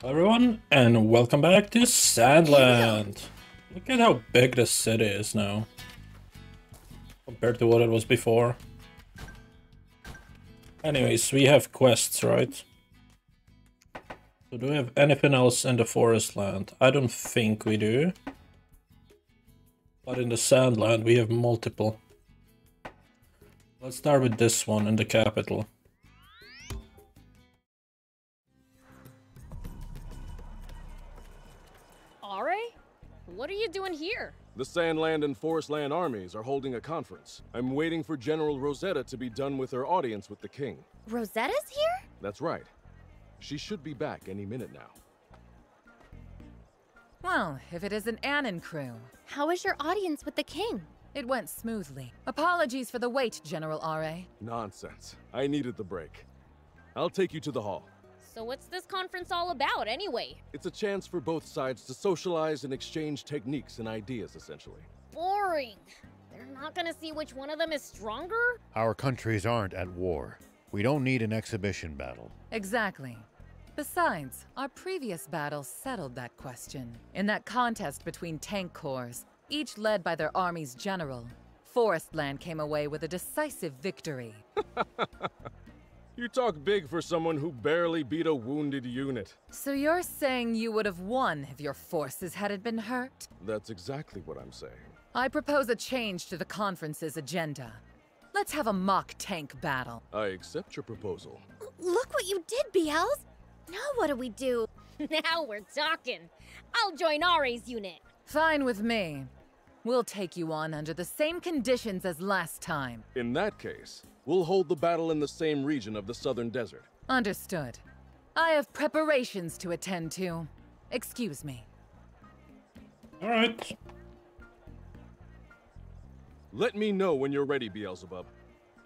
Hello everyone, and welcome back to Sandland. Look at how big the city is now. Compared to what it was before. Anyways, we have quests, right? So do we have anything else in the forest land? I don't think we do. But in the Sandland we have multiple. Let's start with this one in the capital. What are you doing here? The Sandland and Forestland armies are holding a conference. I'm waiting for General Rosetta to be done with her audience with the king. Rosetta's here? That's right. She should be back any minute now. Well, if it isn't Anne and crew. How is your audience with the king? It went smoothly. Apologies for the wait, General R.A. Nonsense. I needed the break. I'll take you to the hall. So what's this conference all about, anyway? It's a chance for both sides to socialize and exchange techniques and ideas, essentially. Boring. They're not gonna see which one of them is stronger? Our countries aren't at war. We don't need an exhibition battle. Exactly. Besides, our previous battle settled that question. In that contest between tank corps, each led by their army's general, Forestland came away with a decisive victory. You talk big for someone who barely beat a wounded unit. So you're saying you would have won if your forces hadn't been hurt? That's exactly what I'm saying. I propose a change to the conference's agenda. Let's have a mock tank battle. I accept your proposal. Look what you did, Biels! Now what do we do? now we're talking. I'll join Ari's unit. Fine with me. We'll take you on under the same conditions as last time. In that case, we'll hold the battle in the same region of the southern desert. Understood. I have preparations to attend to. Excuse me. Alright. Let me know when you're ready, Beelzebub.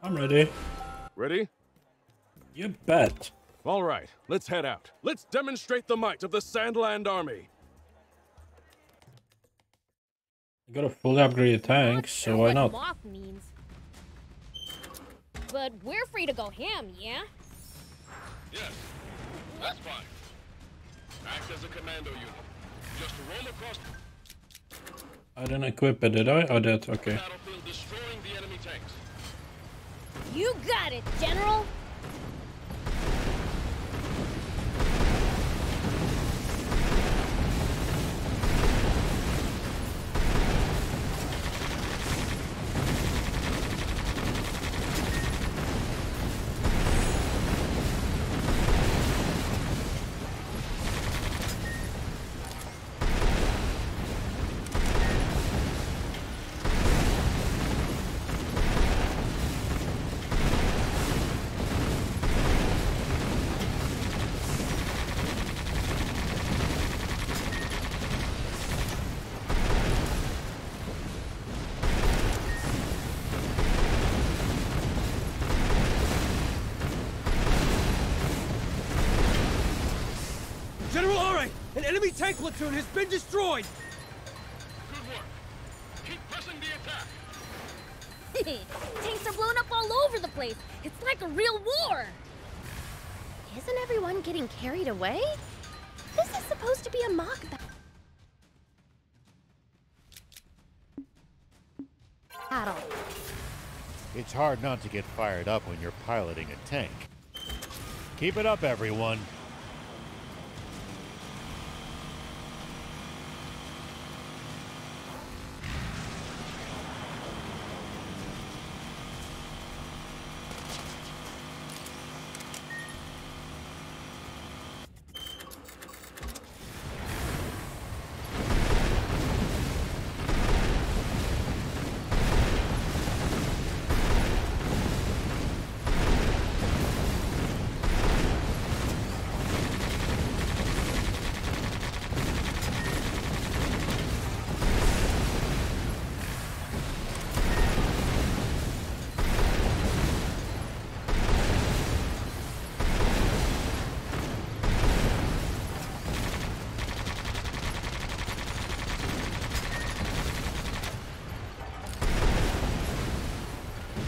I'm ready. Ready? You bet. All right, let's head out. Let's demonstrate the might of the Sandland Army. I got a fully upgraded tank, Not so sure why what not? Moth means. But we're free to go ham, yeah? Yes, that's fine. Act as a commando unit. Just roll across I didn't equip it, did I? Oh, I did, okay. battlefield, destroying the enemy tanks. You got it, General! General platoon has been destroyed! Good work. Keep pressing the attack. Tanks are blown up all over the place. It's like a real war. Isn't everyone getting carried away? This is supposed to be a mock battle. It's hard not to get fired up when you're piloting a tank. Keep it up, everyone.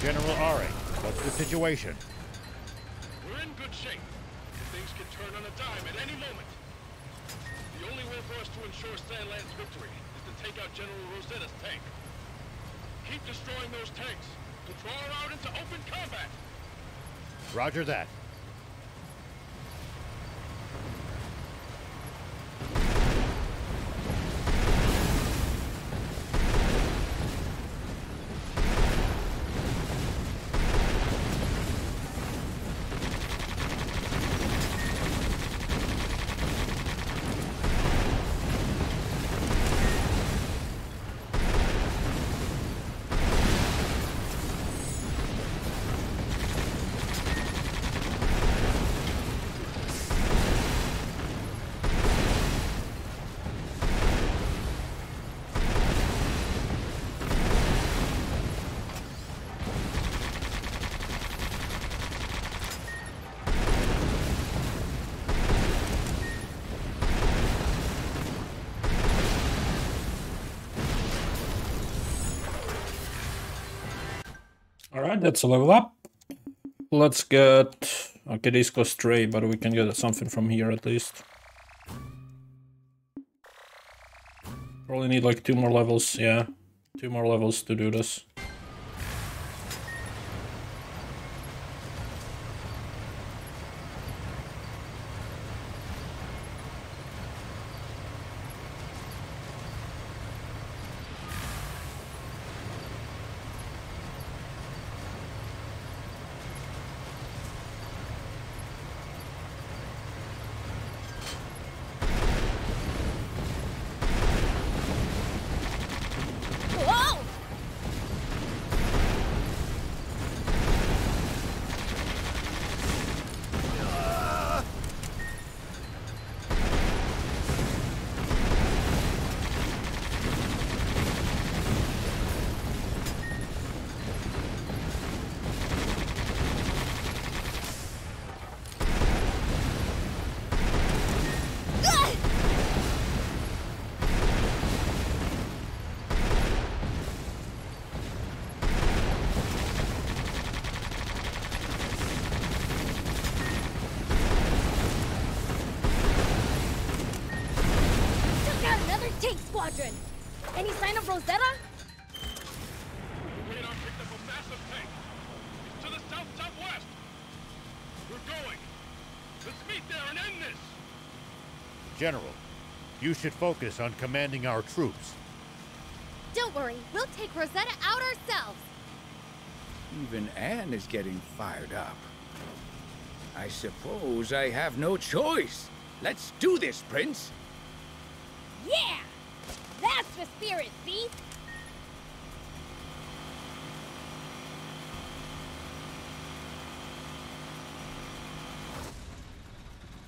General Ari, what's the situation? We're in good shape. Things can turn on a dime at any moment. The only way for us to ensure Sandland's victory is to take out General Rosetta's tank. Keep destroying those tanks to draw her out into open combat. Roger that. Alright, that's a level up. Let's get... Okay, this goes stray, but we can get something from here at least. Probably need like two more levels, yeah. Two more levels to do this. Whoa! Ugh! Took out another tank squadron! Any sign of Rosetta? The radar picked up a massive tank. It's to the south-southwest. We're going. Let's meet there and end this. General, you should focus on commanding our troops. Don't worry, we'll take Rosetta out ourselves. Even Anne is getting fired up. I suppose I have no choice. Let's do this, Prince. Yeah! That's the spirit, see?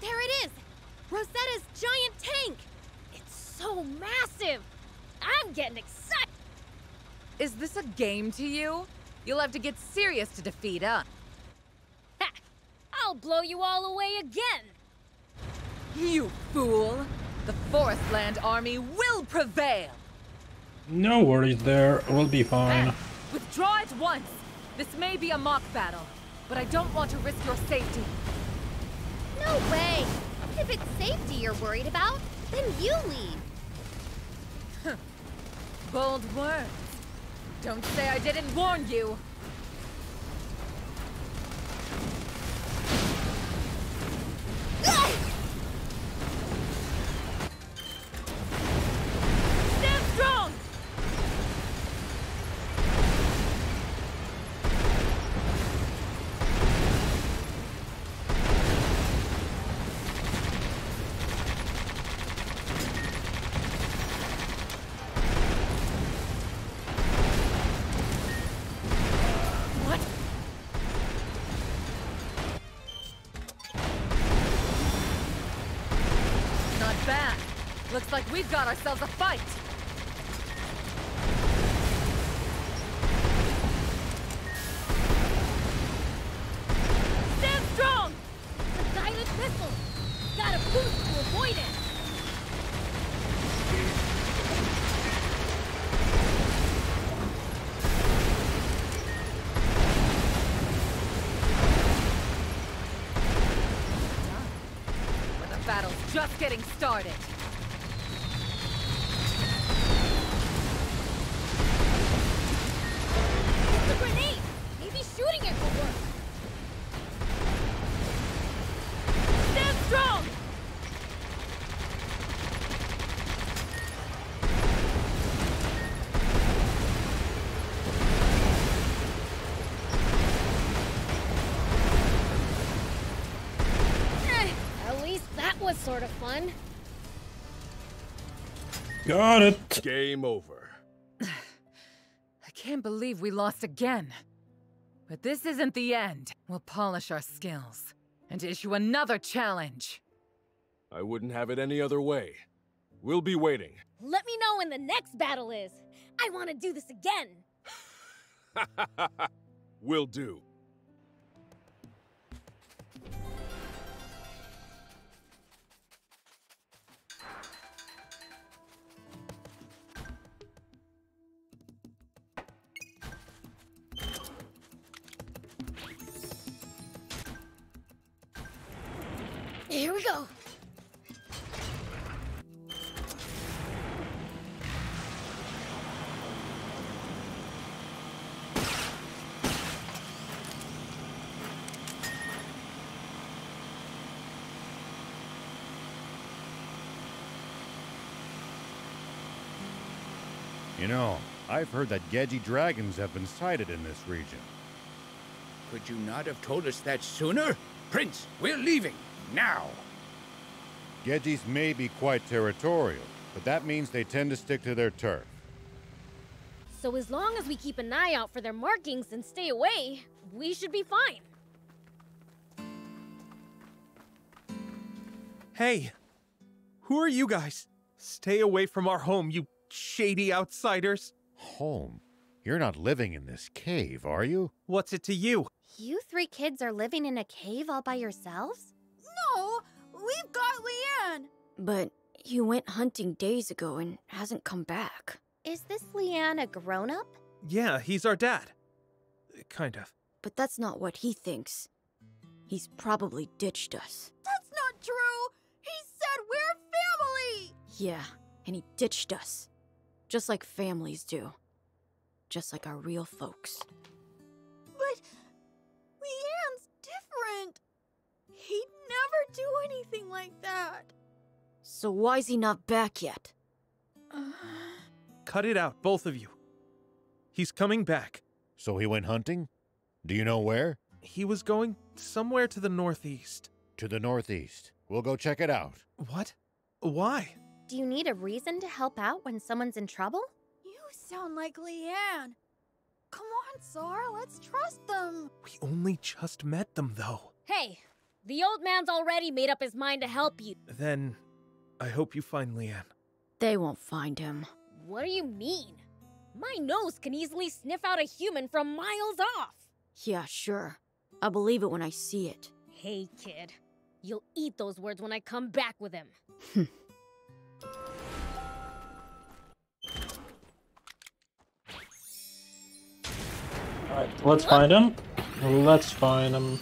There it is! Rosetta's giant tank! It's so massive! I'm getting excited! Is this a game to you? You'll have to get serious to defeat us. Ha! I'll blow you all away again! You fool! The Forestland army will prevail! No worries there, we'll be fine. Anne, withdraw at once! This may be a mock battle, but I don't want to risk your safety. No way! If it's safety you're worried about, then you leave. Bold words. Don't say I didn't warn you. We've got ourselves a fight. Got it. Game over. I can't believe we lost again. But this isn't the end. We'll polish our skills and issue another challenge. I wouldn't have it any other way. We'll be waiting. Let me know when the next battle is. I want to do this again. Will do. Here we go. You know, I've heard that Gedji dragons have been sighted in this region. Could you not have told us that sooner? Prince, we're leaving. Now. Gedjis may be quite territorial, but that means they tend to stick to their turf. So as long as we keep an eye out for their markings and stay away, we should be fine. Hey! Who are you guys? Stay away from our home, you shady outsiders! Home? You're not living in this cave, are you? What's it to you? You three kids are living in a cave all by yourselves? No, we've got Leanne. But he went hunting days ago and hasn't come back. Is this Leanne a grown up? Yeah, he's our dad. Kind of. But that's not what he thinks. He's probably ditched us. That's not true. He said we're family. Yeah, and he ditched us. Just like families do. Just like our real folks. But Leanne's different. He'd never do anything like that. So why's he not back yet? Cut it out, both of you. He's coming back. So he went hunting? Do you know where? He was going somewhere to the northeast. To the northeast. We'll go check it out. What? Why? Do you need a reason to help out when someone's in trouble? You sound like Leanne. Come on, Sar, let's trust them. We only just met them, though. Hey, the old man's already made up his mind to help you. Then, I hope you find Leanne. They won't find him. What do you mean? My nose can easily sniff out a human from miles off. Yeah, sure. I'll believe it when I see it. Hey, kid. You'll eat those words when I come back with him. Hmm. Alright, let's find him. Let's find him.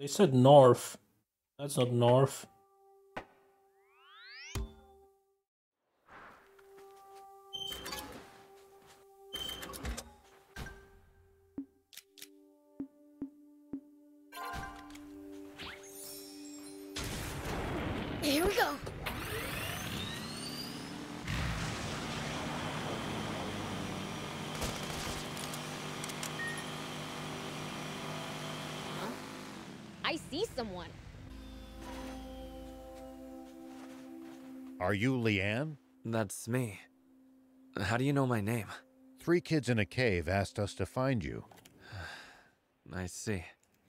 They said north. That's not north. That's me. How do you know my name? Three kids in a cave asked us to find you. I see.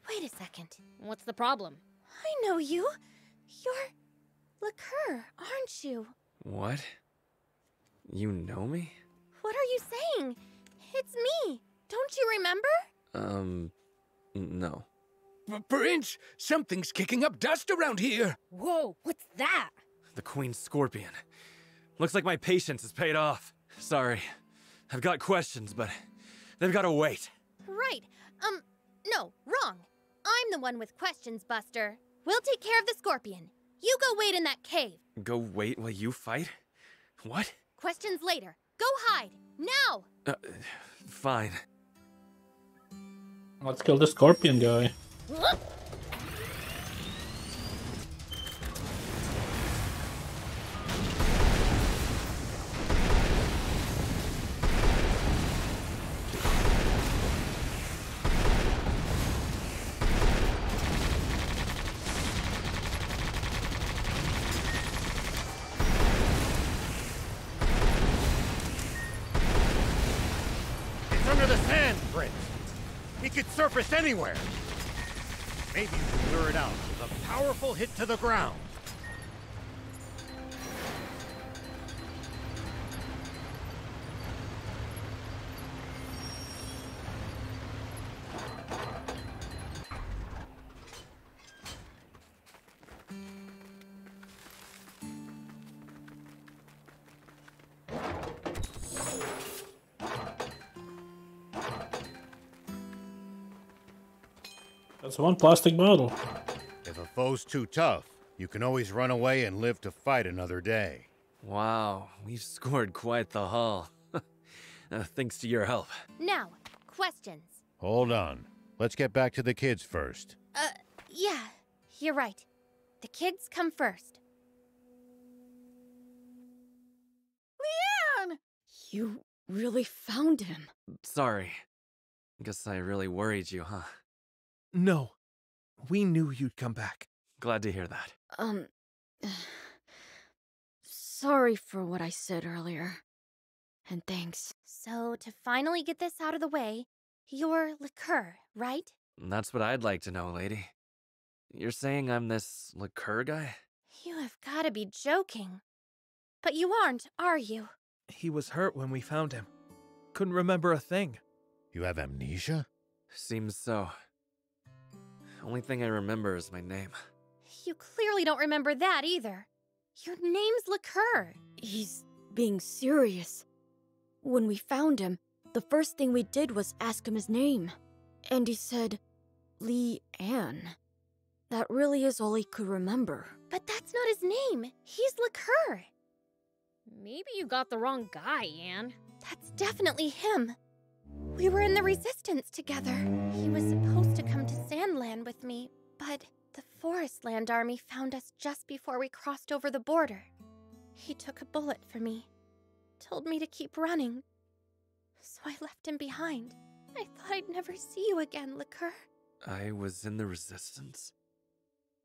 Wait a second. What's the problem? I know you. You're Liqueur, aren't you? What? You know me? What are you saying? It's me. Don't you remember? Um, no. Prince, something's kicking up dust around here. Whoa, what's that? The Queen Scorpion. Looks like my patience has paid off. Sorry. I've got questions, but they've got to wait. Right. Um, no, wrong. I'm the one with questions, Buster. We'll take care of the scorpion. You go wait in that cave. Go wait while you fight? What? Questions later. Go hide! Now! Uh, fine. Let's kill the scorpion guy. Anywhere. Maybe you can lure it out with a powerful hit to the ground. That's one plastic bottle. If a foe's too tough, you can always run away and live to fight another day. Wow, we've scored quite the haul. Uh, thanks to your help. Now, questions. Hold on. Let's get back to the kids first. Uh, yeah, you're right. The kids come first. Leanne! You really found him. Sorry. Guess I really worried you, huh? No. We knew you'd come back. Glad to hear that. Um. Sorry for what I said earlier. And thanks. So, to finally get this out of the way, you're liqueur, right? That's what I'd like to know, lady. You're saying I'm this liqueur guy? You have gotta be joking. But you aren't, are you? He was hurt when we found him. Couldn't remember a thing. You have amnesia? Seems so. Only thing I remember is my name. You clearly don't remember that either. Your name's Liqueur. He's being serious. When we found him, the first thing we did was ask him his name. And he said, Lee Ann. That really is all he could remember. But that's not his name. He's Liqueur. Maybe you got the wrong guy, Anne. That's definitely him. We were in the Resistance together. He was supposed to come to Sandland with me, but the Forestland Army found us just before we crossed over the border. He took a bullet for me, told me to keep running. So I left him behind. I thought I'd never see you again, Liqueur. I was in the Resistance.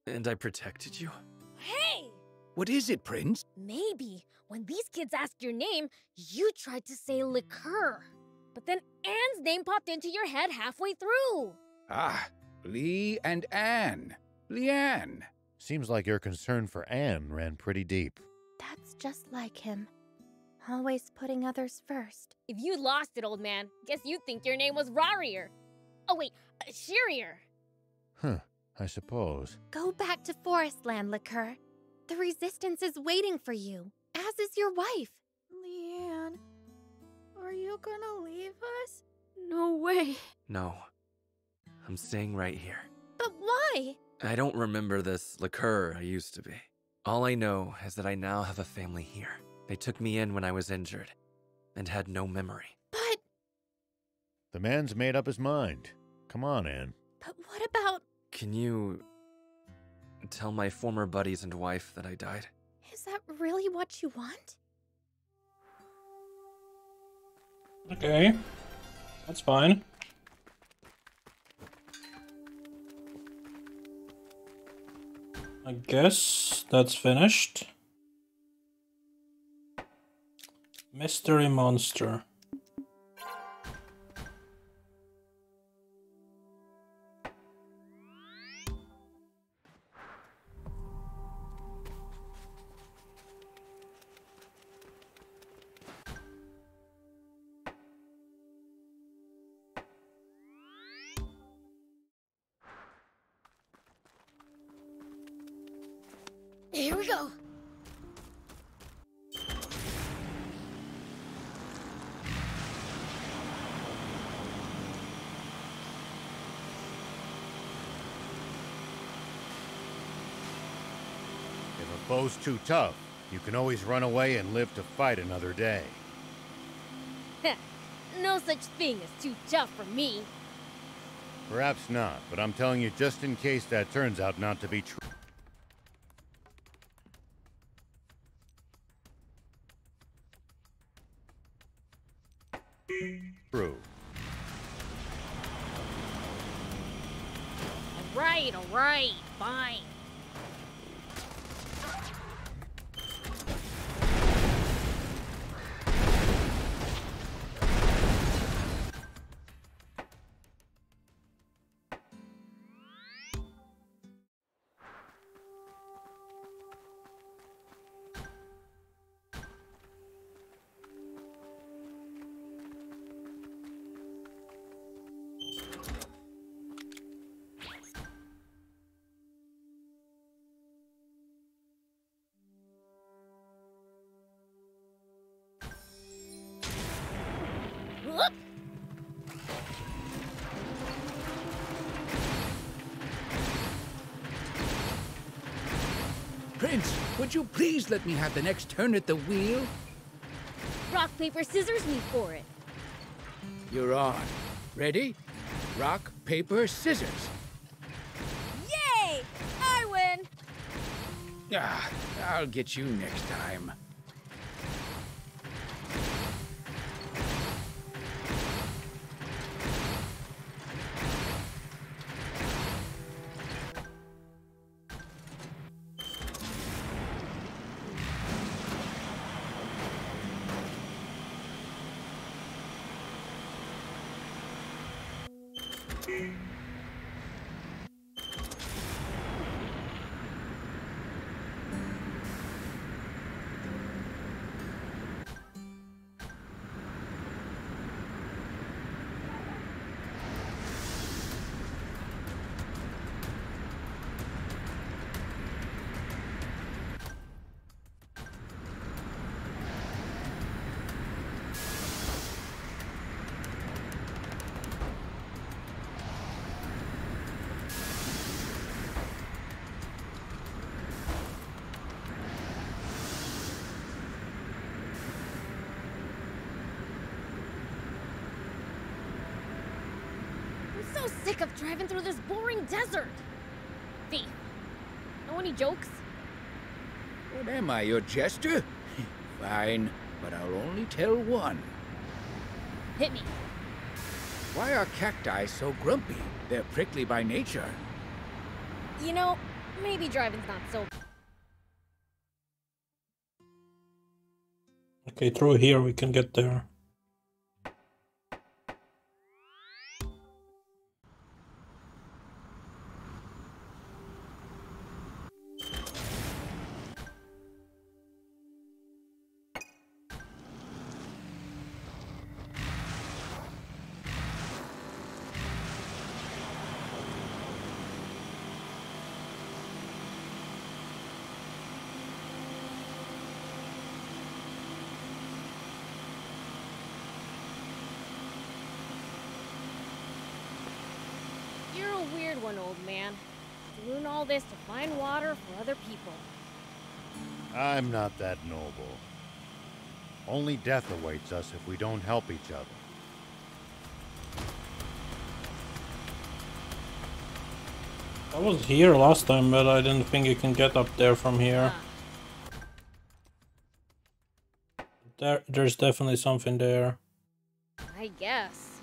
And I protected you? Hey! What is it, Prince? Maybe when these kids asked your name, you tried to say liqueur. But then Anne's name popped into your head halfway through. Ah, Lee and Anne. Leanne. Seems like your concern for Anne ran pretty deep. That's just like him. Always putting others first. If you lost it, old man, guess you'd think your name was Rarier. Oh, wait, uh, Sheerier. Huh, I suppose. Go back to Forestland, Liqueur. The Resistance is waiting for you, as is your wife. Leanne, are you gonna leave us? No way. No. I'm staying right here. But why? I don't remember this liqueur I used to be. All I know is that I now have a family here. They took me in when I was injured and had no memory. But, The man's made up his mind. Come on, Anne. but what about. Can you tell my former buddies and wife that I died? Is that really what you want? Okay. That's fine. I guess that's finished. Mystery Monster. Too tough, you can always run away and live to fight another day. no such thing as too tough for me. Perhaps not, but I'm telling you just in case that turns out not to be true. True. Alright, alright, fine. Would you please let me have the next turn at the wheel? Rock, paper, scissors me for it. You're on. Ready? Rock, paper, scissors. Yay! I win! Ah, I'll get you next time. Driving through this boring desert. Thief. Know any jokes? What am I, your jester? Fine, but I'll only tell one. Hit me. Why are cacti so grumpy? They're prickly by nature. You know, maybe driving's not so. Okay, through here we can get there. I'm not that noble. Only death awaits us if we don't help each other. I was here last time, but I didn't think you can get up there from here. There, there's definitely something there. I guess.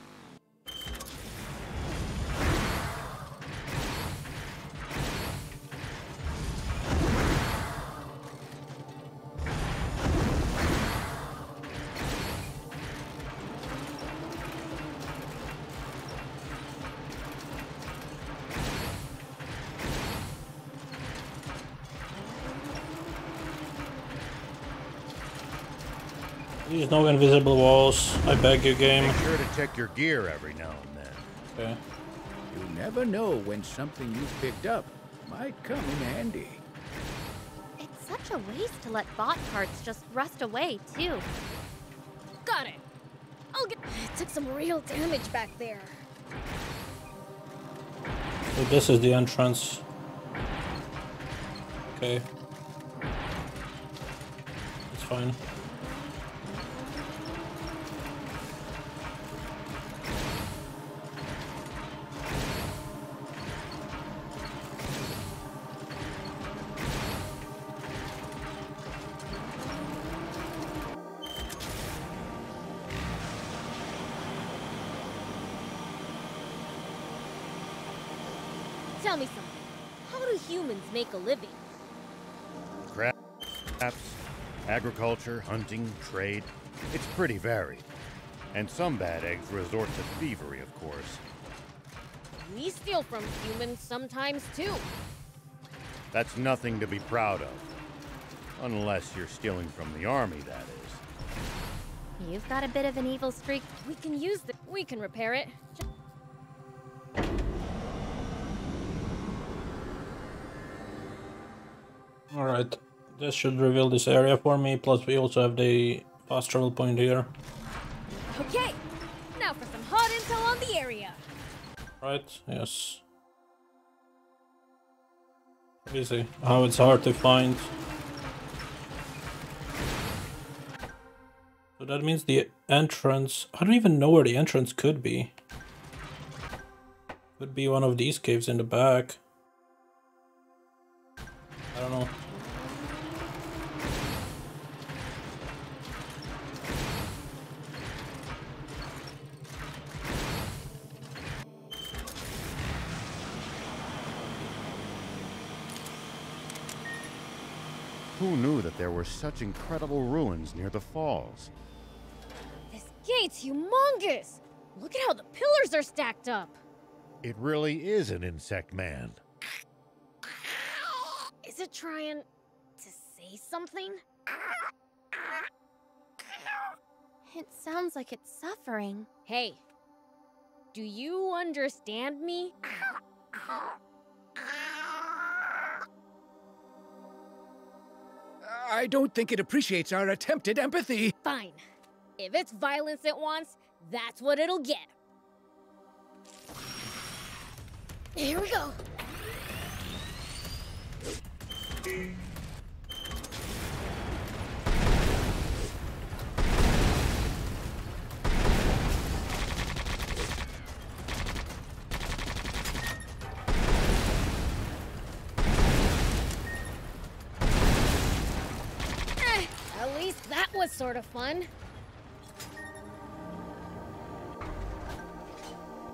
Please, no invisible walls. I beg you, game. Make sure to check your gear every now and then. Okay. You never know when something you've picked up might come in handy. It's such a waste to let bot parts just rust away, too. Got it. I'll get. It took some real damage back there. So this is the entrance. Okay. It's fine. Agriculture, hunting, trade. It's pretty varied. And some bad eggs resort to thievery, of course. We steal from humans sometimes too. That's nothing to be proud of. Unless you're stealing from the army, that is. You've got a bit of an evil streak. We can use the. We can repair it. Alright, this should reveal this area for me, plus we also have the fast travel point here. Okay, now for some hot intel on the area. Right, yes. Easy. How it's hard to find. So that means the entrance... I don't even know where the entrance could be. Could be one of these caves in the back. I don't know. Who knew that there were such incredible ruins near the falls? This gate's humongous. Look at how the pillars are stacked up. It really is an insect man. Is it trying to say something? It sounds like it's suffering. Hey, do you understand me? I don't think it appreciates our attempted empathy. Fine. If it's violence it wants, that's what it'll get. Here we go. Sort of fun.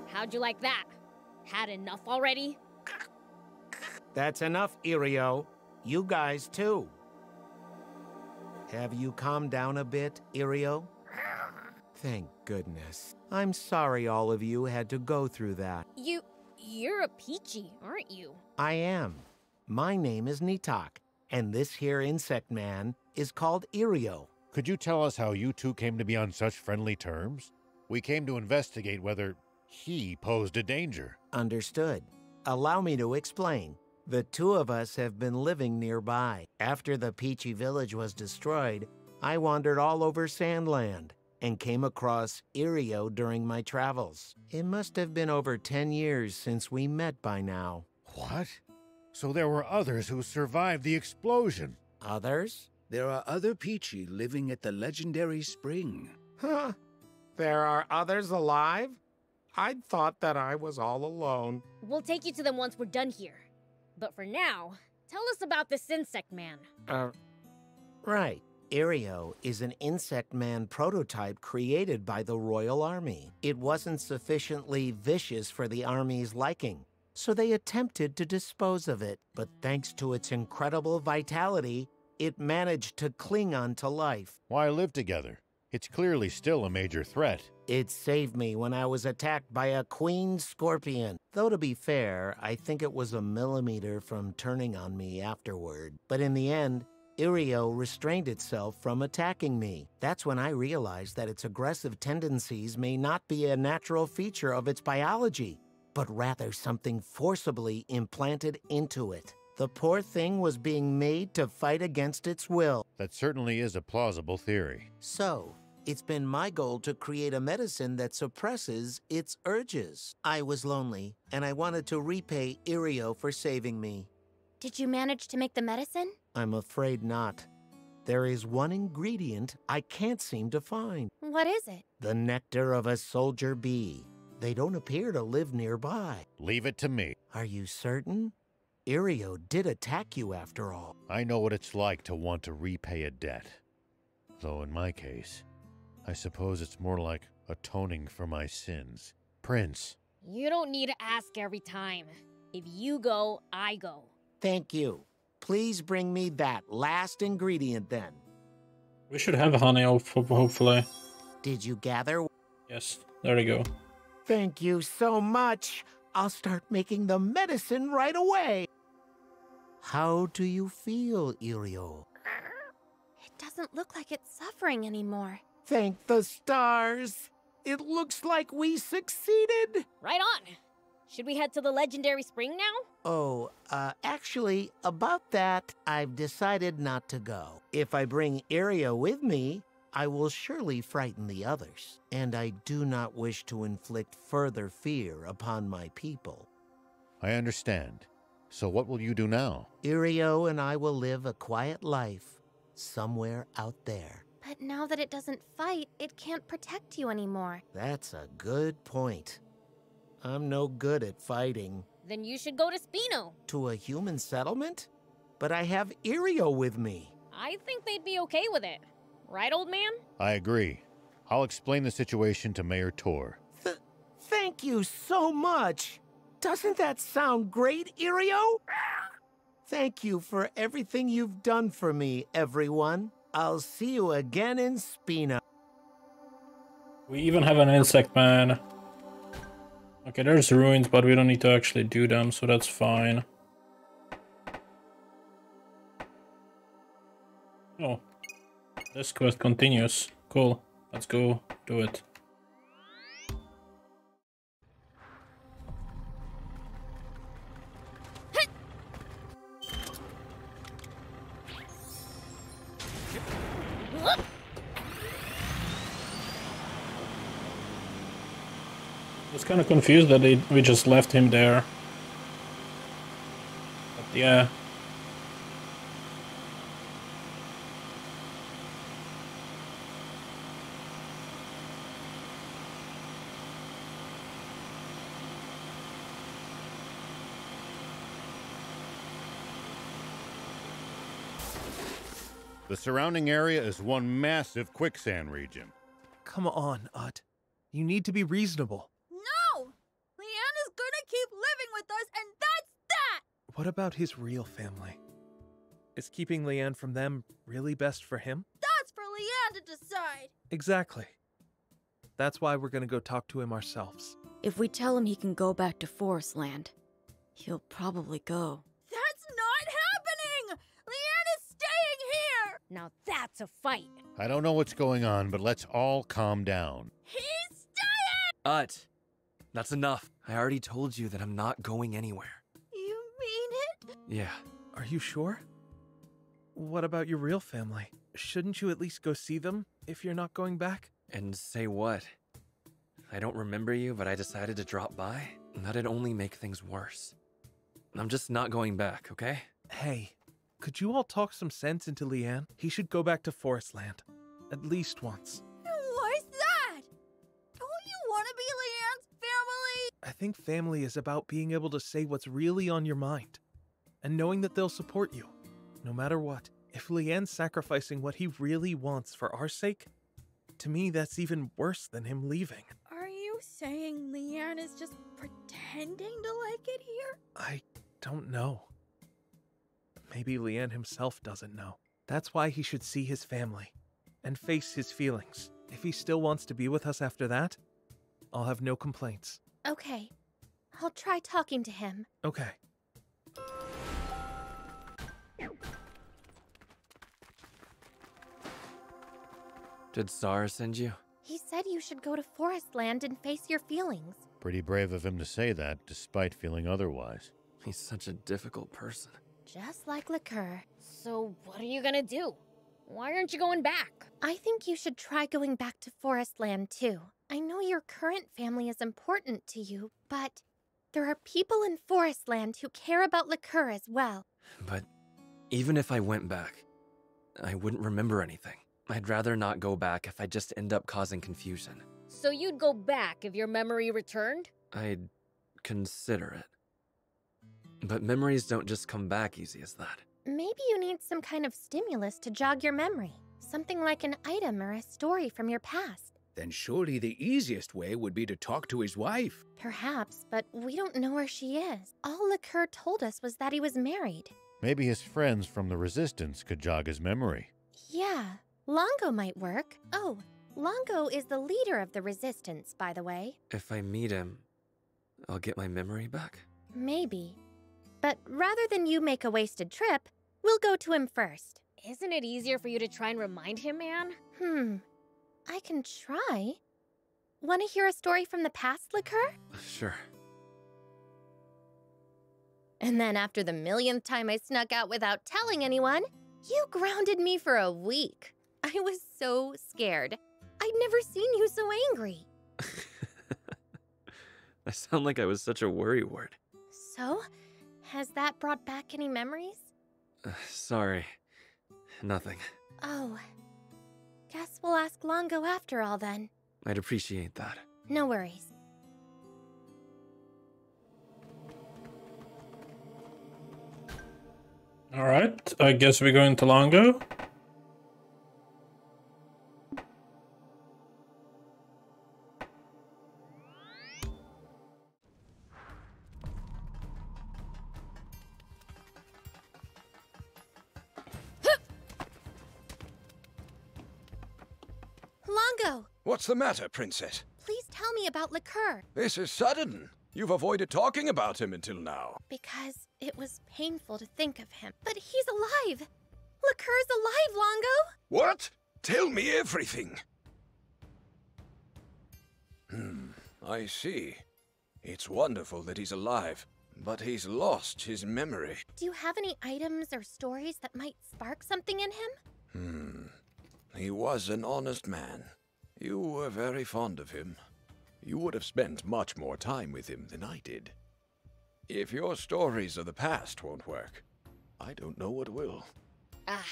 How'd you like that? Had enough already? That's enough, Irio. You guys, too. Have you calmed down a bit, Irio? Thank goodness. I'm sorry all of you had to go through that. You. You're a peachy, aren't you? I am. My name is Nitok, and this here insect man is called Irio. Could you tell us how you two came to be on such friendly terms? We came to investigate whether he posed a danger. Understood. Allow me to explain. The two of us have been living nearby. After the Peachy village was destroyed, I wandered all over Sandland and came across Irio during my travels. It must have been over 10 years since we met by now. What? So there were others who survived the explosion. Others? There are other Peachy living at the legendary spring. Huh. There are others alive? I'd thought that I was all alone. We'll take you to them once we're done here. But for now, tell us about this insect man. Uh, right. Irio is an insect man prototype created by the Royal Army. It wasn't sufficiently vicious for the Army's liking, so they attempted to dispose of it. But thanks to its incredible vitality, it managed to cling on to life. Why live together? It's clearly still a major threat. It saved me when I was attacked by a queen scorpion. Though to be fair, I think it was a millimeter from turning on me afterward. But in the end, Irio restrained itself from attacking me. That's when I realized that its aggressive tendencies may not be a natural feature of its biology, but rather something forcibly implanted into it. The poor thing was being made to fight against its will. That certainly is a plausible theory. So, it's been my goal to create a medicine that suppresses its urges. I was lonely, and I wanted to repay Irio for saving me. Did you manage to make the medicine? I'm afraid not. There is one ingredient I can't seem to find What is it? the nectar of a soldier bee. They don't appear to live nearby. Leave it to me. Are you certain? Irio did attack you after all. I know what it's like to want to repay a debt. Though in my case, I suppose it's more like atoning for my sins. Prince, You don't need to ask every time. If you go, I go. Thank you. Please bring me that last ingredient then. We should have honey, hopefully. Did you gather? Yes, there we go. Thank you so much. I'll start making the medicine right away. How do you feel, Irio? It doesn't look like it's suffering anymore. Thank the stars. It looks like we succeeded. Right on. Should we head to the legendary spring now? Oh, uh, actually, about that, I've decided not to go. If I bring Irio with me, I will surely frighten the others, and I do not wish to inflict further fear upon my people. I understand. So what will you do now? Irio and I will live a quiet life somewhere out there. But now that it doesn't fight, it can't protect you anymore. That's a good point. I'm no good at fighting. Then you should go to Spino. To a human settlement? But I have Irio with me. I think they'd be okay with it. Right, old man? I agree. I'll explain the situation to Mayor Tor. Th- thank you so much. Doesn't that sound great, Irio? Thank you for everything you've done for me, everyone. I'll see you again in Spino. We even have an insect man. Okay, there's ruins, but we don't need to actually do them, so that's fine. Oh, this quest continues. Cool. Let's go do it. Was kind of confused that they, we just left him there. But yeah. The surrounding area is one massive quicksand region. Come on, Ut. You need to be reasonable. No! Leanne is gonna keep living with us, and that's that! What about his real family? Is keeping Leanne from them really best for him? That's for Leanne to decide! Exactly. That's why we're gonna go talk to him ourselves. If we tell him he can go back to Forest Land, he'll probably go. That's not happening! Leanne is staying here! Now that's a fight. I don't know what's going on, but let's all calm down. He's staying! Ut, that's enough. I already told you that I'm not going anywhere. You mean it? Yeah, Are you sure? What about your real family? Shouldn't you at least go see them if you're not going back? and say what? I don't remember you, but I decided to drop by? That'd only make things worse. I'm just not going back, okay? Hey, could you all talk some sense into Leanne? He should go back to Forest Land. At least once. Why's that? Don't you want to be Leanne's family? I think family is about being able to say what's really on your mind and knowing that they'll support you, no matter what. If Leanne's sacrificing what he really wants for our sake, to me that's even worse than him leaving. Are you saying Leanne is just pretending to like it here? I don't know. Maybe Leanne himself doesn't know. That's why he should see his family and face his feelings. If he still wants to be with us after that, I'll have no complaints. Okay. I'll try talking to him. Okay. Did Zara send you? He said you should go to Forest Land and face your feelings. Pretty brave of him to say that, despite feeling otherwise. He's such a difficult person. Just like Liqueur. So what are you gonna do? Why aren't you going back? I think you should try going back to Forest Land too. I know your current family is important to you, but there are people in Forest Land who care about Liqueur as well. But even if I went back, I wouldn't remember anything. I'd rather not go back if I just end up causing confusion. So you'd go back if your memory returned? I'd consider it. But memories don't just come back easy as that. Maybe you need some kind of stimulus to jog your memory. Something like an item or a story from your past. Then surely the easiest way would be to talk to his wife. Perhaps, but we don't know where she is. All Liqueur told us was that he was married. Maybe his friends from the Resistance could jog his memory. Yeah, Longo might work. Oh, Longo is the leader of the Resistance, by the way. If I meet him, I'll get my memory back? Maybe. But rather than you make a wasted trip, we'll go to him first. Isn't it easier for you to try and remind him, man? Hmm. I can try. Want to hear a story from the past, Liqueur? Sure. And then after the millionth time I snuck out without telling anyone, you grounded me for a week. I was so scared. I'd never seen you so angry. I sound like I was such a worrywart. So, has that brought back any memories? Uh, sorry. Nothing. Oh. Guess we'll ask Longo after all then. I'd appreciate that. No worries. Alright, I guess we're going to Longo. Longo, What's the matter, Princess? please tell me about Liqueur. This is sudden. You've avoided talking about him until now. Because it was painful to think of him. But he's alive! Liqueur's alive, Longo! What? Tell me everything. Hmm, I see. It's wonderful that he's alive, but he's lost his memory. Do you have any items or stories that might spark something in him? Hmm. He was an honest man. You were very fond of him. You would have spent much more time with him than I did. If your stories of the past won't work, I don't know what will. Ah,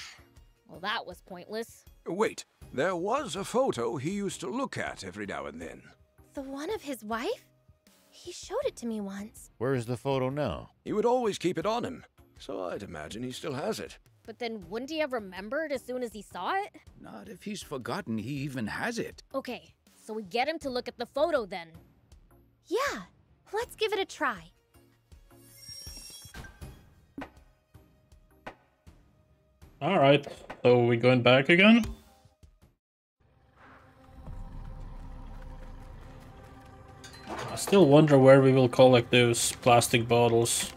well, that was pointless. Wait, there was a photo he used to look at every now and then. The one of his wife? He showed it to me once. Where is the photo now? He would always keep it on him, so I'd imagine he still has it. But then wouldn't he have remembered as soon as he saw it? Not if he's forgotten he even has it. Okay, so we get him to look at the photo then. Yeah, let's give it a try. Alright, so we going back again? I still wonder where we will collect those plastic bottles.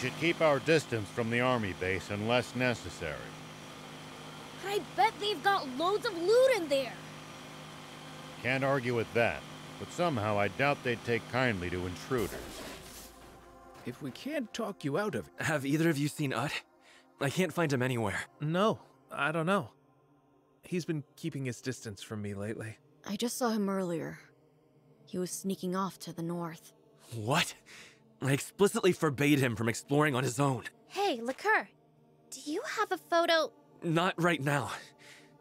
Should keep our distance from the army base unless necessary. But I bet they've got loads of loot in there. Can't argue with that, but somehow I doubt they'd take kindly to intruders. If we can't talk you out of it. Have either of you seen Ut? I can't find him anywhere. No, I don't know. He's been keeping his distance from me lately. I just saw him earlier. He was sneaking off to the north. What? I explicitly forbade him from exploring on his own. Hey, Liqueur, do you have a photo? Not right now.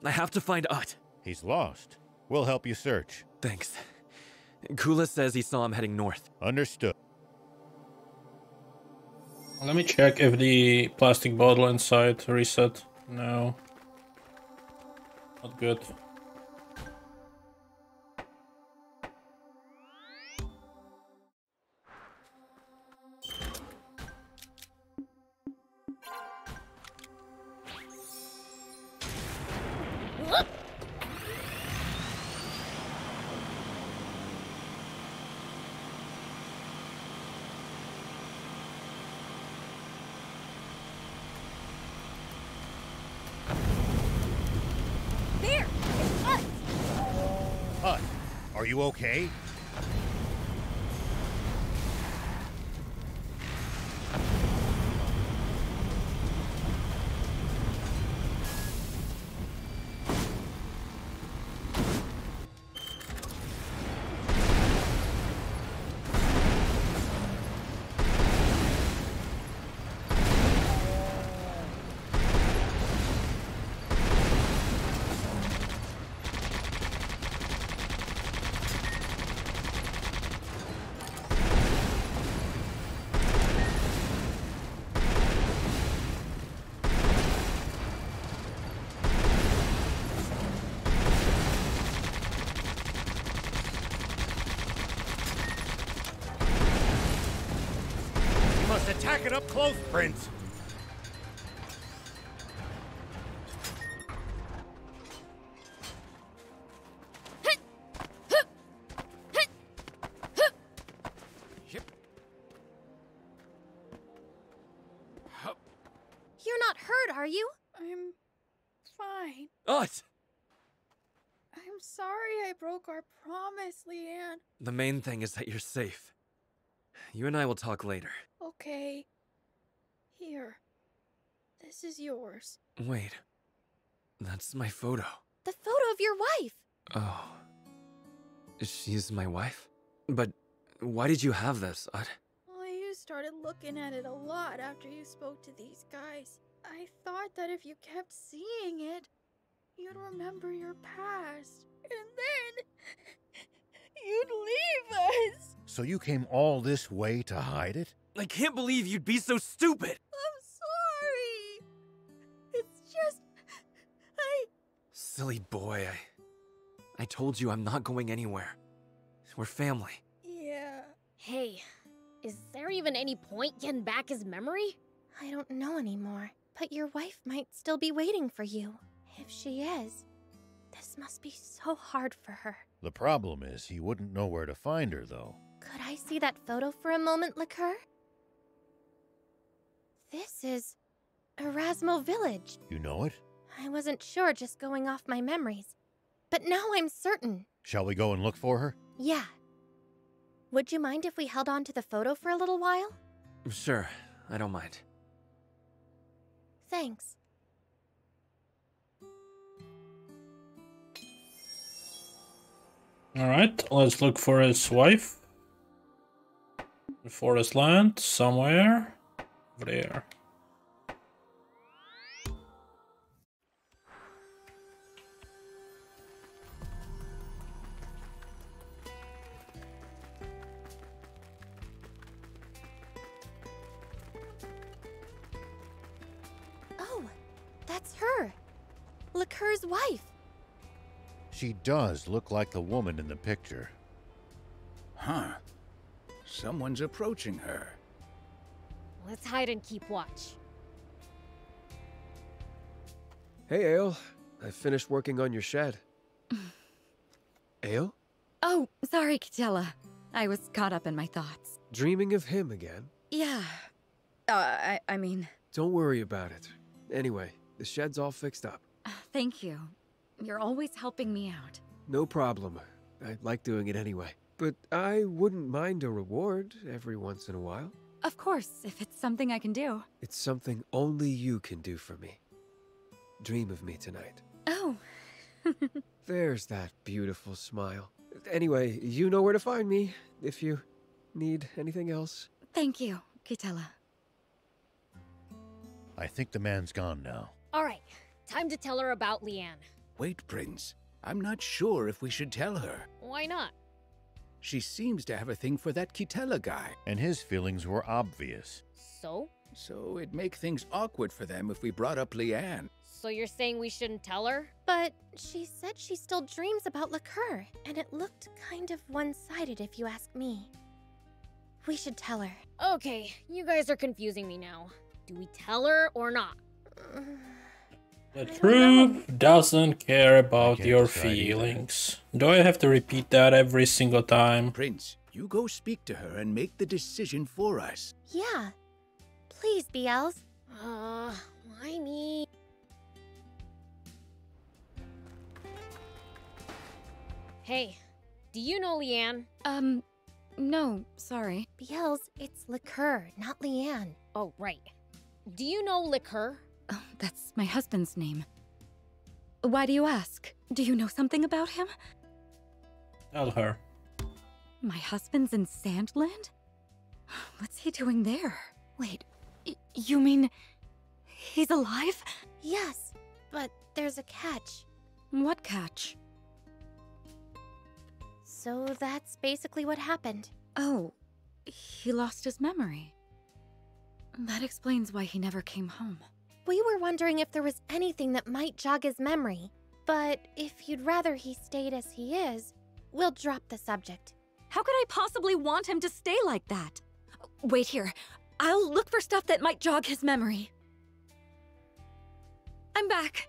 I have to find Ut. He's lost. We'll help you search. Thanks. Kula says he saw him heading north. Understood. Let me check if the plastic bottle inside reset. No. Not good. Okay? Attack it up close, Prince! You're not hurt, are you? I'm fine. Us! I'm sorry I broke our promise, Leanne. The main thing is that you're safe. You and I will talk later. Okay. Here. This is yours. Wait. That's my photo. The photo of your wife. Oh. She's my wife? But why did you have this? I... Well, you started looking at it a lot after you spoke to these guys. I thought that if you kept seeing it, you'd remember your past. And then you'd leave us. So you came all this way to hide it? I can't believe you'd be so stupid! I'm sorry. It's just I Silly boy, I... I told you I'm not going anywhere. We're family. Yeah. Hey, is there even any point getting back his memory? I don't know anymore, but your wife might still be waiting for you. If she is, this must be so hard for her. The problem is he wouldn't know where to find her, though. Could I see that photo for a moment, Liqueur? This is Erasmo Village. You know it? I wasn't sure just going off my memories, but now I'm certain. Shall we go and look for her? Yeah. Would you mind if we held on to the photo for a little while? Sure, I don't mind. Thanks. Alright, let's look for his wife. The forest land, somewhere. Over there. Oh, that's her. Liqueur's wife. She does look like the woman in the picture. Huh. Someone's approaching her. Let's hide and keep watch. Hey, Ale. I finished working on your shed. Ale? Oh, sorry, Catella. I was caught up in my thoughts. Dreaming of him again? Yeah. Uh, I, I mean, Don't worry about it. Anyway, the shed's all fixed up. thank you. You're always helping me out. No problem. I like doing it anyway. But I wouldn't mind a reward every once in a while. Of course, if it's something I can do. It's something only you can do for me. Dream of me tonight. Oh. There's that beautiful smile. Anyway, you know where to find me if you need anything else. Thank you, Catella. I think the man's gone now. All right, time to tell her about Leanne. Wait, Prince. I'm not sure if we should tell her. Why not? She seems to have a thing for that Catella guy. And his feelings were obvious. So? So it'd make things awkward for them if we brought up Leanne. So you're saying we shouldn't tell her? But she said she still dreams about Liqueur, and it looked kind of one sided if you ask me. We should tell her. Okay, you guys are confusing me now. Do we tell her or not? Mm. The truth doesn't care about your decide either. feelings. Do I have to repeat that every single time? Prince, you go speak to her and make the decision for us. Yeah. Please, Beelze. Uh, why me? Hey, do you know Leanne? Um, no, sorry. Beelze, it's Liqueur, not Leanne. Oh, right. Do you know Liqueur? Oh, that's my husband's name. Why do you ask? Do you know something about him? Tell her. My husband's in Sandland? What's he doing there? Wait, y- you mean he's alive? Yes, but there's a catch. What catch? So that's basically what happened. Oh, he lost his memory. That explains why he never came home. We were wondering if there was anything that might jog his memory, but if you'd rather he stayed as he is, we'll drop the subject. How could I possibly want him to stay like that? Wait here. I'll look for stuff that might jog his memory. I'm back.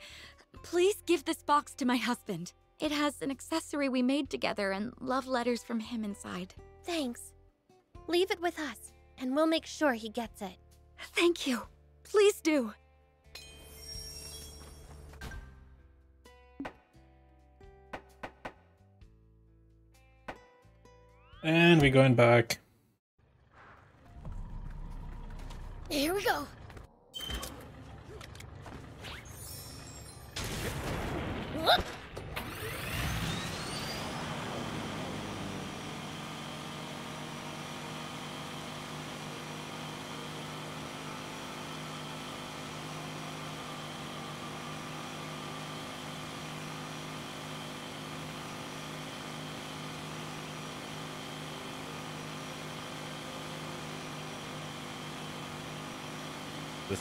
Please give this box to my husband. It has an accessory we made together and love letters from him inside. Thanks. Leave it with us, and we'll make sure he gets it. Thank you. Please do. And we're going back. Here we go. Whoop.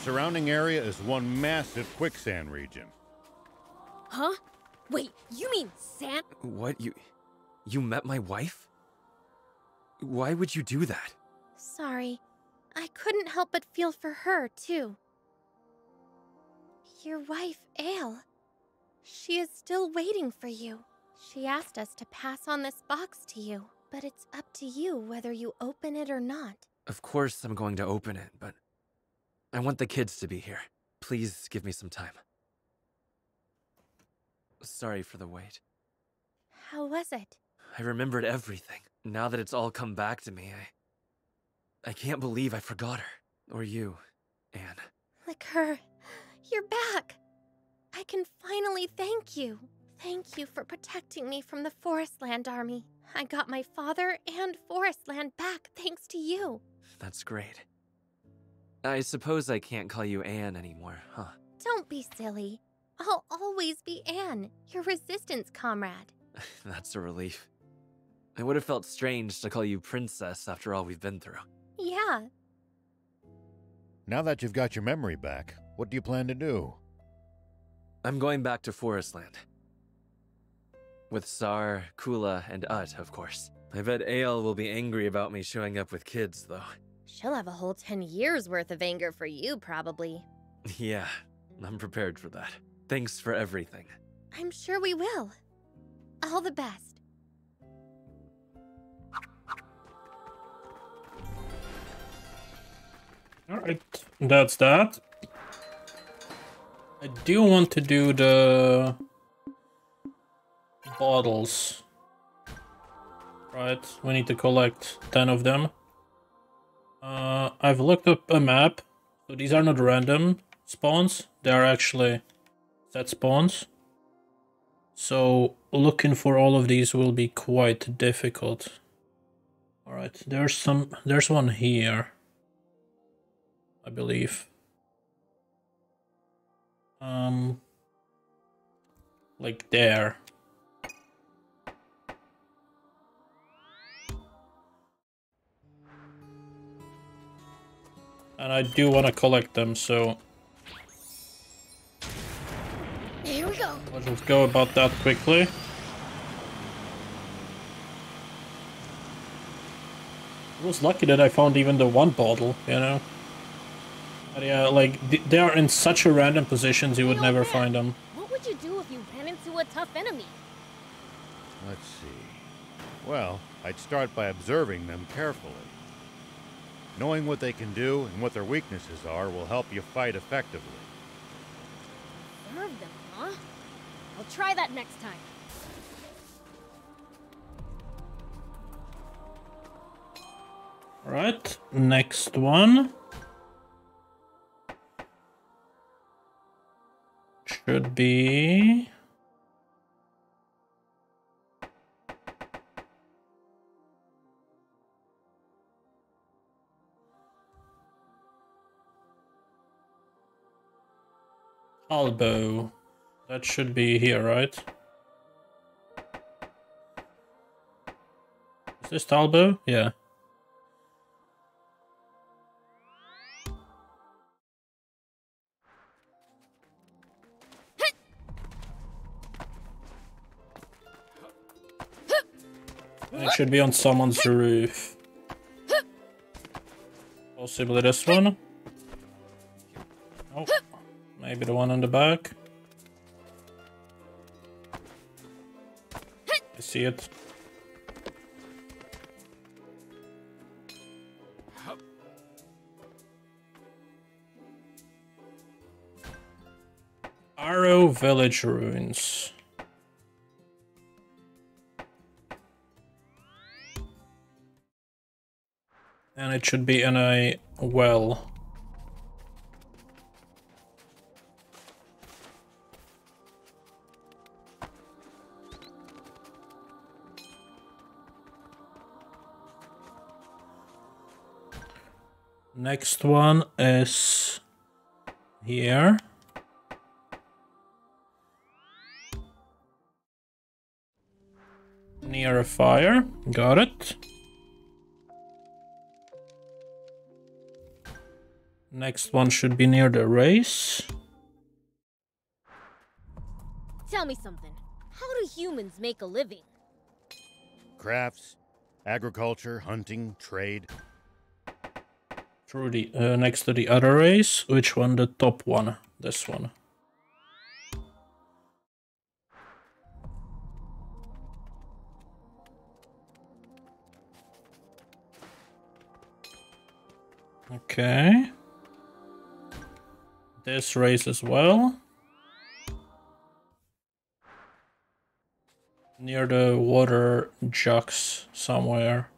Surrounding area is one massive quicksand region. Huh? Wait, you mean sand? What? You. You met my wife? Why would you do that? Sorry. I couldn't help but feel for her, too. Your wife, Ale. She is still waiting for you. She asked us to pass on this box to you, but it's up to you whether you open it or not. Of course I'm going to open it, but I want the kids to be here. Please give me some time. Sorry for the wait. How was it? I remembered everything. Now that it's all come back to me, I... I can't believe I forgot her. Or you, Anne. Like her. you're back! I can finally thank you. Thank you for protecting me from the Forestland Army. I got my father and Forestland back thanks to you. That's great. I suppose I can't call you Anne anymore, huh? Don't be silly. I'll always be Anne, your resistance comrade. That's a relief. It would have felt strange to call you Princess after all we've been through. Yeah. Now that you've got your memory back, what do you plan to do? I'm going back to Forestland. With Sar, Kula, and Ut, of course. I bet Ale will be angry about me showing up with kids, though. She'll have a whole 10 years worth of anger for you, probably. Yeah, I'm prepared for that. Thanks for everything. I'm sure we will. All the best. Alright, that's that. I do want to do the bottles. Right, we need to collect 10 of them. Uh, I've looked up a map. So these are not random spawns. They are actually set spawns. So looking for all of these will be quite difficult. Alright, there's some there's one here. I believe. Um like there. And I do want to collect them, so Here we go. let's just go about that quickly. I was lucky that I found even the one bottle, you know? But yeah, like, they are in such a random positions you would never find them. What would you do if you ran into a tough enemy? Let's see. Well, I'd start by observing them carefully. Knowing what they can do and what their weaknesses are will help you fight effectively. Serve them, huh? I'll try that next time. Alright, next one. Should be... Albo. That should be here, right? Is this Talbo? Yeah. It should be on someone's roof. Possibly this one. Maybe the one on the back. I see it. Arrow Village Ruins. And it should be in a well. Next one is here. Near a fire. Got it. Next one should be near the race. Tell me something. How do humans make a living? Crafts, agriculture, hunting, trade. Through the uh, next to the other race. Which one? The top one. This one. Okay. This race as well. Near the water jugs somewhere.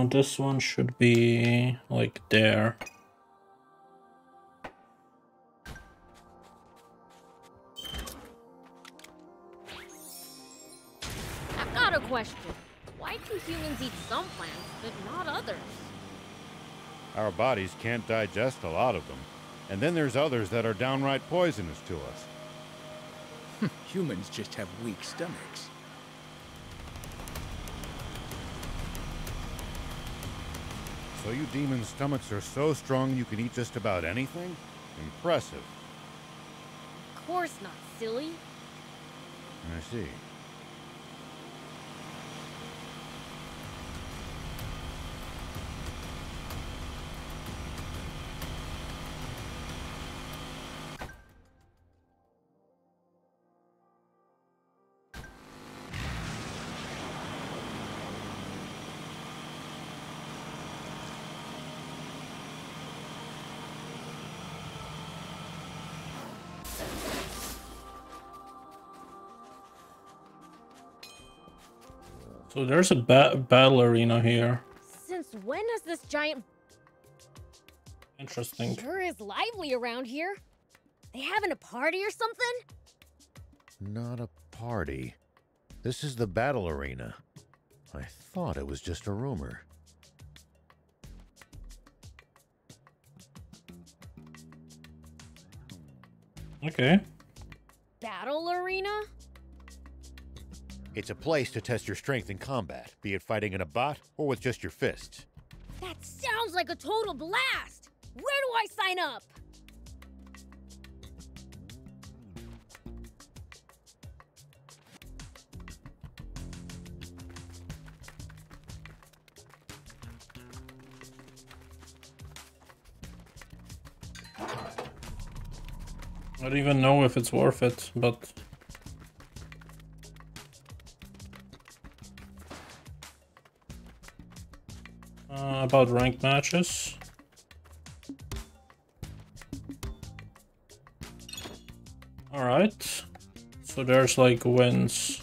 Uh, this one should be like there. I've got a question. Why do humans eat some plants but not others? Our bodies can't digest a lot of them. And then there's others that are downright poisonous to us. Humans just have weak stomachs. So you demons' stomachs are so strong you can eat just about anything? Impressive. Of course not, silly. I see. So there's a ba battle arena here. Since when has this giant Interesting. sure is lively around here? They having a party or something? Not a party. This is the battle arena. I thought it was just a rumor. Okay. Battle arena? It's a place to test your strength in combat, be it fighting in a bot or with just your fists. That sounds like a total blast! Where do I sign up? I don't even know if it's worth it, but about ranked matches. All right, so there's like wins.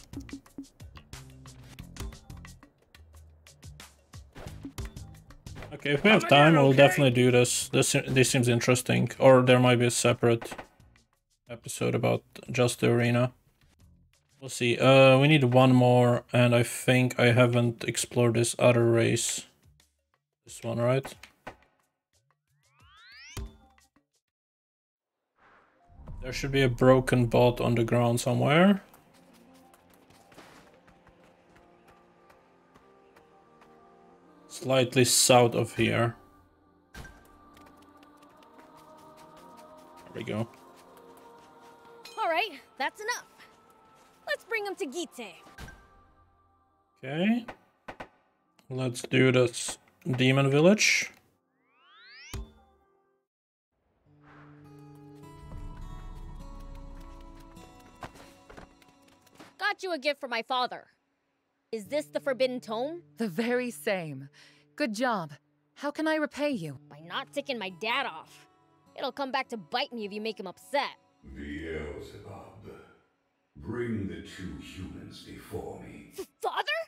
Okay, if we have time, we'll definitely do this. This this seems interesting. Or there might be a separate episode about just the arena. We'll see. Uh, we need one more, and I think I haven't explored this other race. This one, right? There should be a broken bot on the ground somewhere. Slightly south of here. There we go. All right, that's enough. Let's bring him to Gite. Okay. Let's do this demon village. Got you a gift for my father. Is this the Forbidden Tome? The very same. Good job. How can I repay you? By not ticking my dad off. It'll come back to bite me if you make him upset. Beelzebub, bring the two humans before me. Father?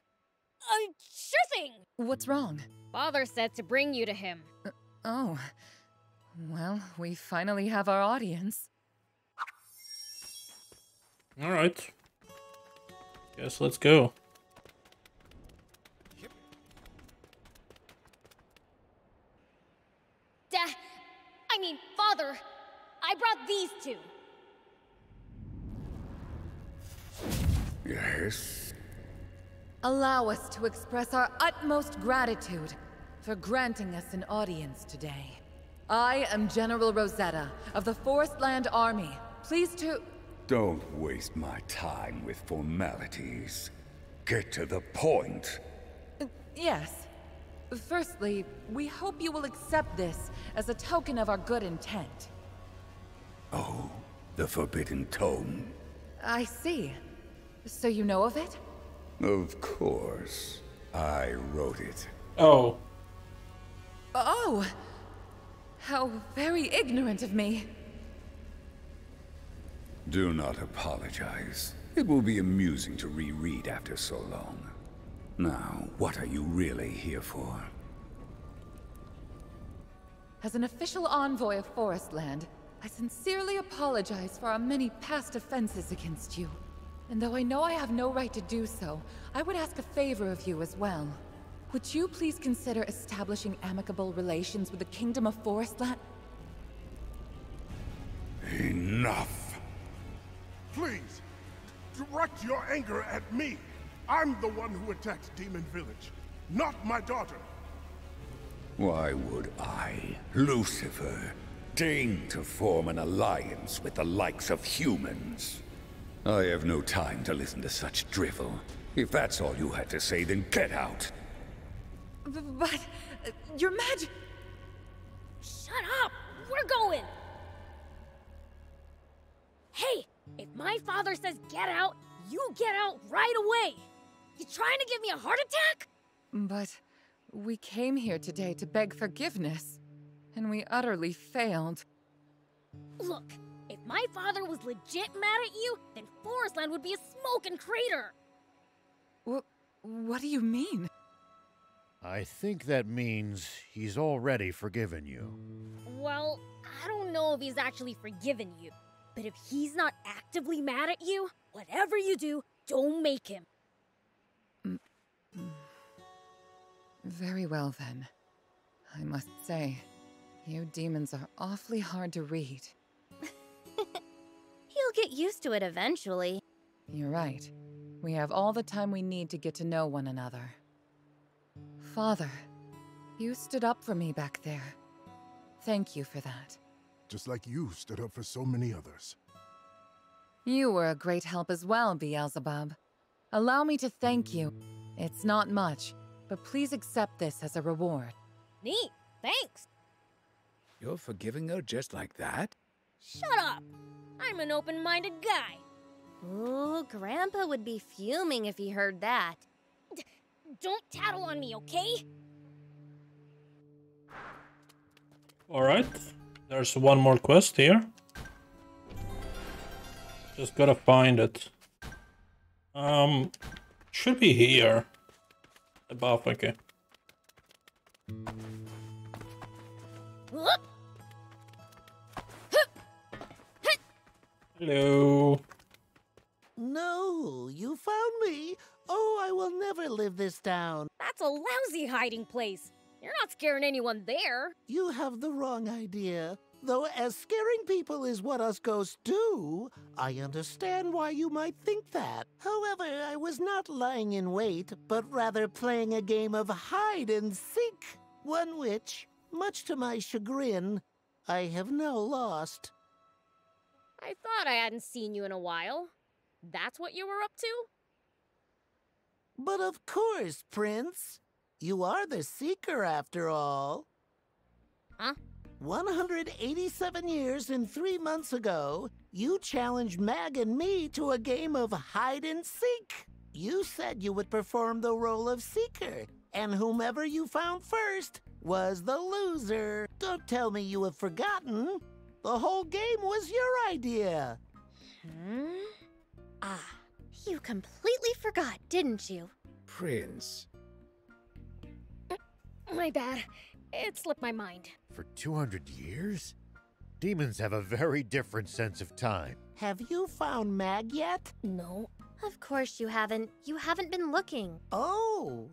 Uh, sure thing! What's wrong? Father said to bring you to him. Uh, oh. Well, we finally have our audience. Alright. Guess let's go. Dad, I mean, Father, I brought these two. Yes? Allow us to express our utmost gratitude for granting us an audience today. I am General Rosetta of the Forestland Army. Please to... Don't waste my time with formalities. Get to the point. Uh, yes. Firstly, we hope you will accept this as a token of our good intent. Oh, the Forbidden Tome? I see. So you know of it? Of course. I wrote it. Oh. Oh! How very ignorant of me. Do not apologize. It will be amusing to reread after so long. Now, what are you really here for? As an official envoy of Forestland, I sincerely apologize for our many past offenses against you. And though I know I have no right to do so, I would ask a favor of you as well. Would you please consider establishing amicable relations with the Kingdom of Forestland? Enough! Please, direct your anger at me. I'm the one who attacked Demon Village, not my daughter. Why would I, Lucifer, deign to form an alliance with the likes of humans? I have no time to listen to such drivel. If that's all you had to say, then get out. B but... Uh, your magic... Shut up! We're going! Hey! If my father says get out, you get out right away! You trying to give me a heart attack? But... We came here today to beg forgiveness. And we utterly failed. Look, if my father was legit mad at you, then Forestland would be a smoking crater! What, what do you mean? I think that means he's already forgiven you. Well, I don't know if he's actually forgiven you. But if he's not actively mad at you, whatever you do, don't make him. Mm, Very well then. I must say, you demons are awfully hard to read. He'll get used to it eventually. You're right. We have all the time we need to get to know one another. Father, you stood up for me back there. Thank you for that. Just like you stood up for so many others. You were a great help as well, Beelzebub. Allow me to thank you. It's not much, but please accept this as a reward. Neat, thanks. You're forgiving her just like that? Shut up! I'm an open minded guy. Ooh, Grandpa would be fuming if he heard that. D don't tattle on me, okay? Alright. There's one more quest here. Just gotta find it. Um, should be here. Above, okay. Whoop. Hello. No, you found me. Oh, I will never live this down. That's a lousy hiding place. You're not scaring anyone there. You have the wrong idea. Though as scaring people is what us ghosts do, I understand why you might think that. However, I was not lying in wait, but rather playing a game of hide and seek. One which, much to my chagrin, I have now lost. I thought I hadn't seen you in a while. That's what you were up to? But of course, Prince. You are the Seeker after all. Huh? 187 years and three months ago, you challenged Mag and me to a game of hide and seek. You said you would perform the role of Seeker, and whomever you found first was the loser. Don't tell me you have forgotten. The whole game was your idea. Hmm? Ah, you completely forgot, didn't you? Prince. My bad. It slipped my mind. For 200 years? Demons have a very different sense of time. Have you found Mag yet? No. Of course you haven't. You haven't been looking. Oh,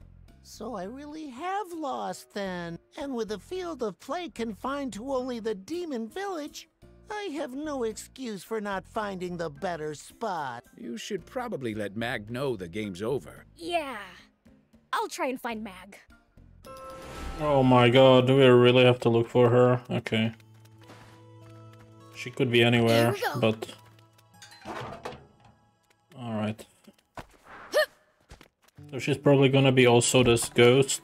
so I really have lost then. And with the field of play confined to only the demon village, I have no excuse for not finding the better spot. You should probably let Mag know the game's over. Yeah. I'll try and find Mag. Oh my god, do we really have to look for her? Okay. She could be anywhere, but... Alright. So she's probably gonna be also this ghost.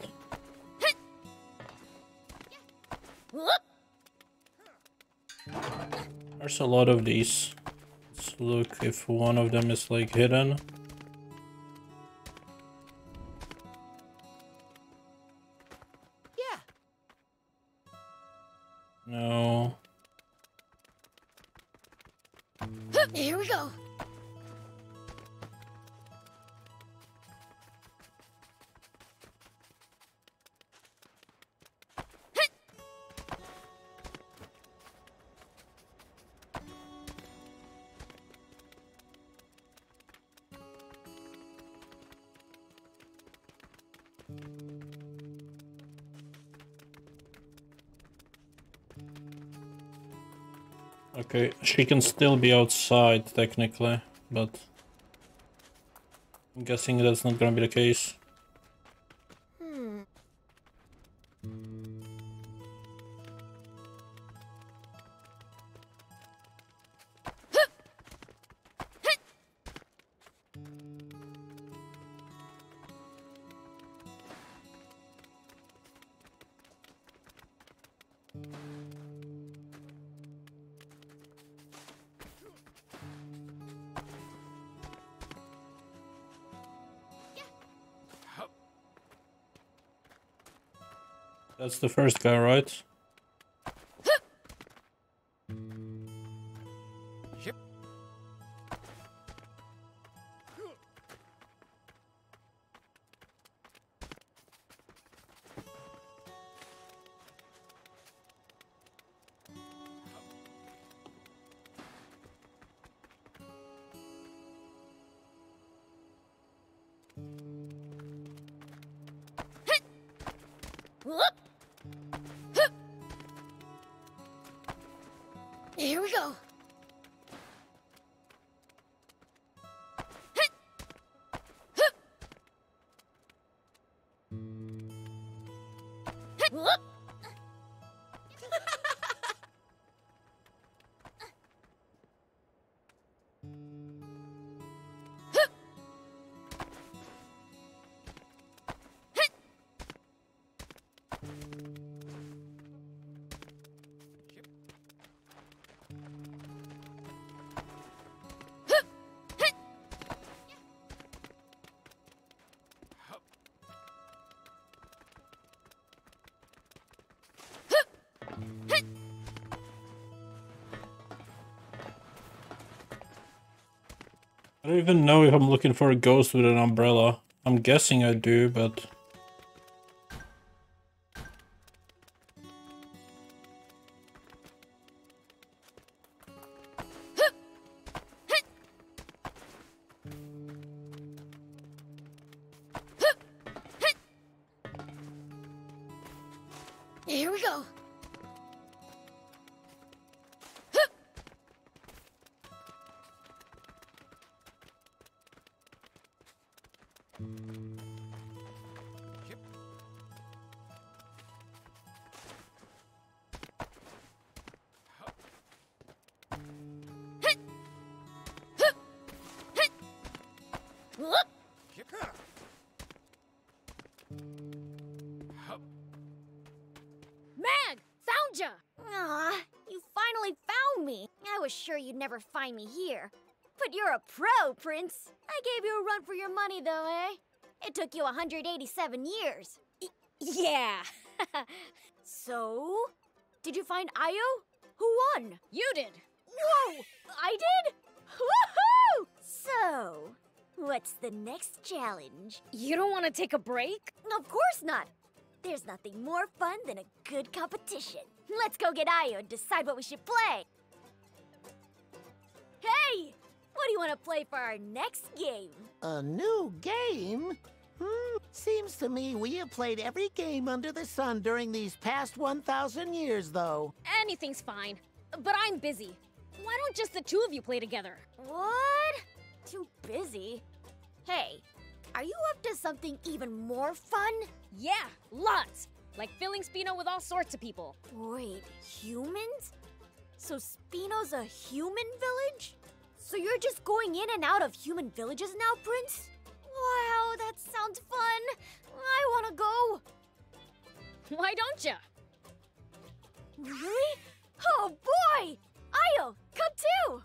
There's a lot of these. Let's look if one of them is like hidden. Yeah. No. Here we go. Okay, she can still be outside technically, but I'm guessing that's not gonna be the case. The first guy, right? I don't even know if I'm looking for a ghost with an umbrella. I'm guessing I do, but... 187 years. Yeah. So? Did you find Io? Who won? You did. Whoa! I did? Woohoo! So, what's the next challenge? You don't want to take a break? Of course not. There's nothing more fun than a good competition. Let's go get Io and decide what we should play. Hey! What do you want to play for our next game? A new game? Hmm, seems to me we have played every game under the sun during these past 1,000 years, though. Anything's fine. But I'm busy. Why don't just the two of you play together? What? Too busy? Hey, are you up to something even more fun? Yeah, lots. Like filling Spino with all sorts of people. Wait, humans? So Spino's a human village? So you're just going in and out of human villages now, Prince? Wow, that sounds fun. I want to go. Why don't ya? Really? Oh boy! Io, come too!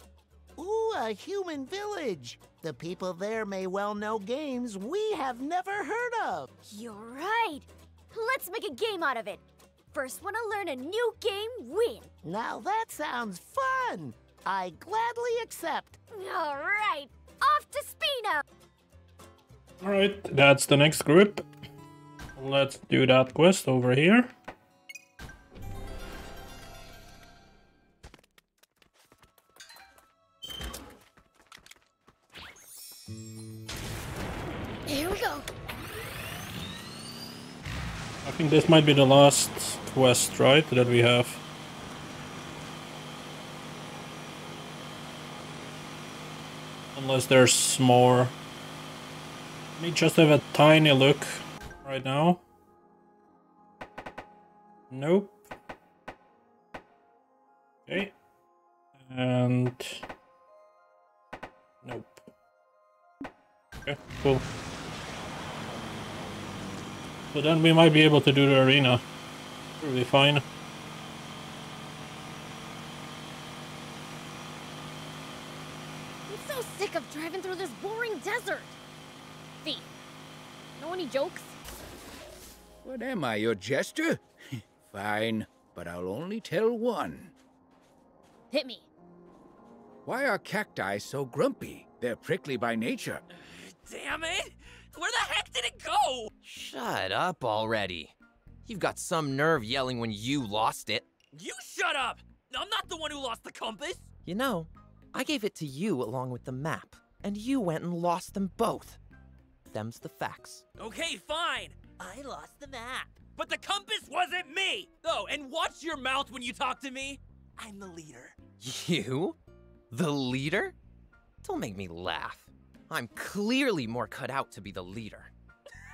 Ooh, a human village. The people there may well know games we have never heard of. You're right. Let's make a game out of it. First one to learn a new game, win. Now that sounds fun. I gladly accept. All right, off to Spino. Alright, that's the next group. Let's do that quest over here. Here we go. I think this might be the last quest, right, that we have. Unless there's more. Let me just have a tiny look right now. Nope. Okay. And... Nope. Okay, cool. So then we might be able to do the arena. Really fine. I'm so sick of driving through this boring desert. Thief. Know any jokes? What am I, your jester? Fine, but I'll only tell one. Hit me. Why are cacti so grumpy? They're prickly by nature. Damn it! Where the heck did it go? Shut up already. You've got some nerve yelling when you lost it. You shut up! I'm not the one who lost the compass! You know, I gave it to you along with the map, and you went and lost them both. Them's the facts. Okay, fine. I lost the map. But the compass wasn't me! Oh, and watch your mouth when you talk to me. I'm the leader. You? The leader? Don't make me laugh. I'm clearly more cut out to be the leader.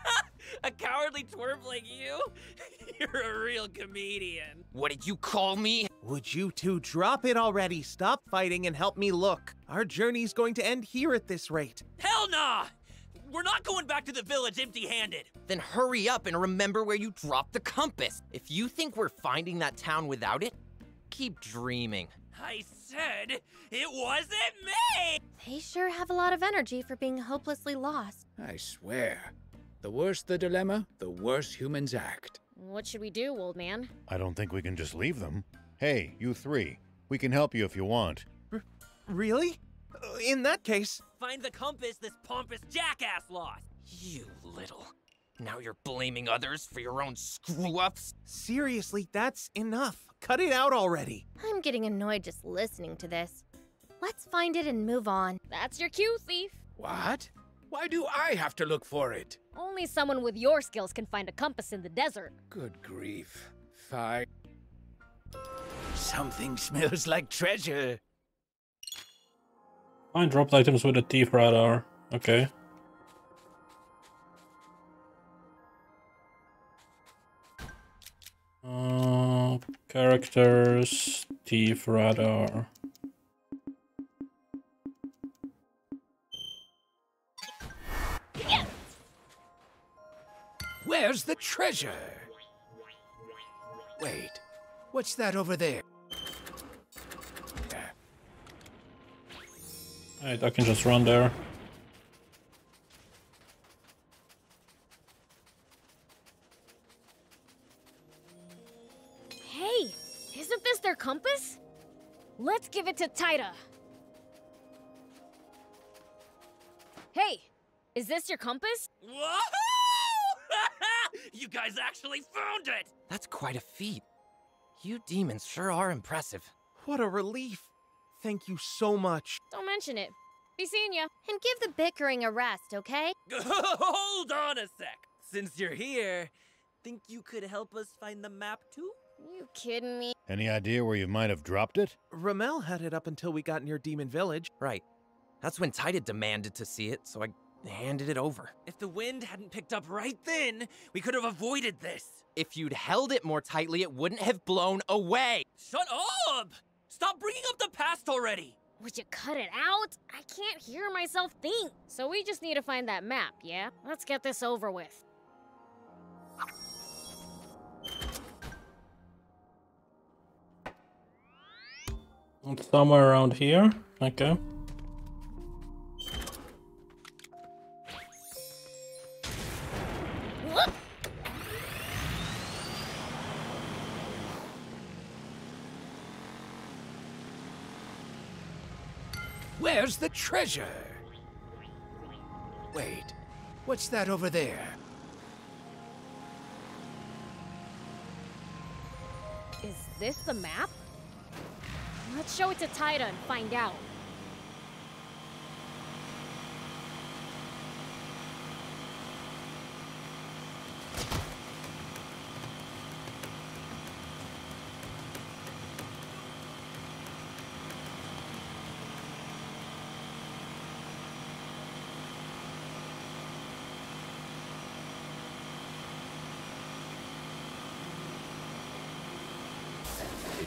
a cowardly twerp like you? You're a real comedian. What did you call me? Would you two drop it already? Stop fighting and help me look. Our journey's going to end here at this rate. Hell nah! We're not going back to the village empty handed. Then hurry up and remember where you dropped the compass. If you think we're finding that town without it, keep dreaming. I said it wasn't me! They sure have a lot of energy for being hopelessly lost. I swear. The worse the dilemma, the worse humans act. What should we do, old man? I don't think we can just leave them. Hey, you three. We can help you if you want. Really? Uh, In that case, Find the compass this pompous jackass lost. You little. Now you're blaming others for your own screw ups? seriously, that's enough. Cut it out already. I'm getting annoyed just listening to this. Let's find it and move on. That's your cue, thief. What? Why do I have to look for it? Only someone with your skills can find a compass in the desert. Good grief. Fine. Something smells like treasure. Find dropped items with a thief radar. Okay. Uh, characters, thief radar. Where's the treasure? Wait, what's that over there? Alright, I can just run there. Hey, isn't this their compass? Let's give it to Taita. Hey, is this your compass? Whoa! you guys actually found it! That's quite a feat. You demons sure are impressive. What a relief. Thank you so much. Don't mention it. Be seeing ya. And give the bickering a rest, okay? Hold on a sec. Since you're here, think you could help us find the map too? You kidding me? Any idea where you might have dropped it? Ramel had it up until we got near Demon Village. Right. That's when Taita demanded to see it, so I handed it over. If the wind hadn't picked up right then, we could have avoided this. If you'd held it more tightly, it wouldn't have blown away. Shut up! Stop bringing up the past already! Would you cut it out? I can't hear myself think. So we just need to find that map, yeah? Let's get this over with. It's somewhere around here. Okay. Where's the treasure? Wait, what's that over there? Is this the map? Let's show it to Taita and find out.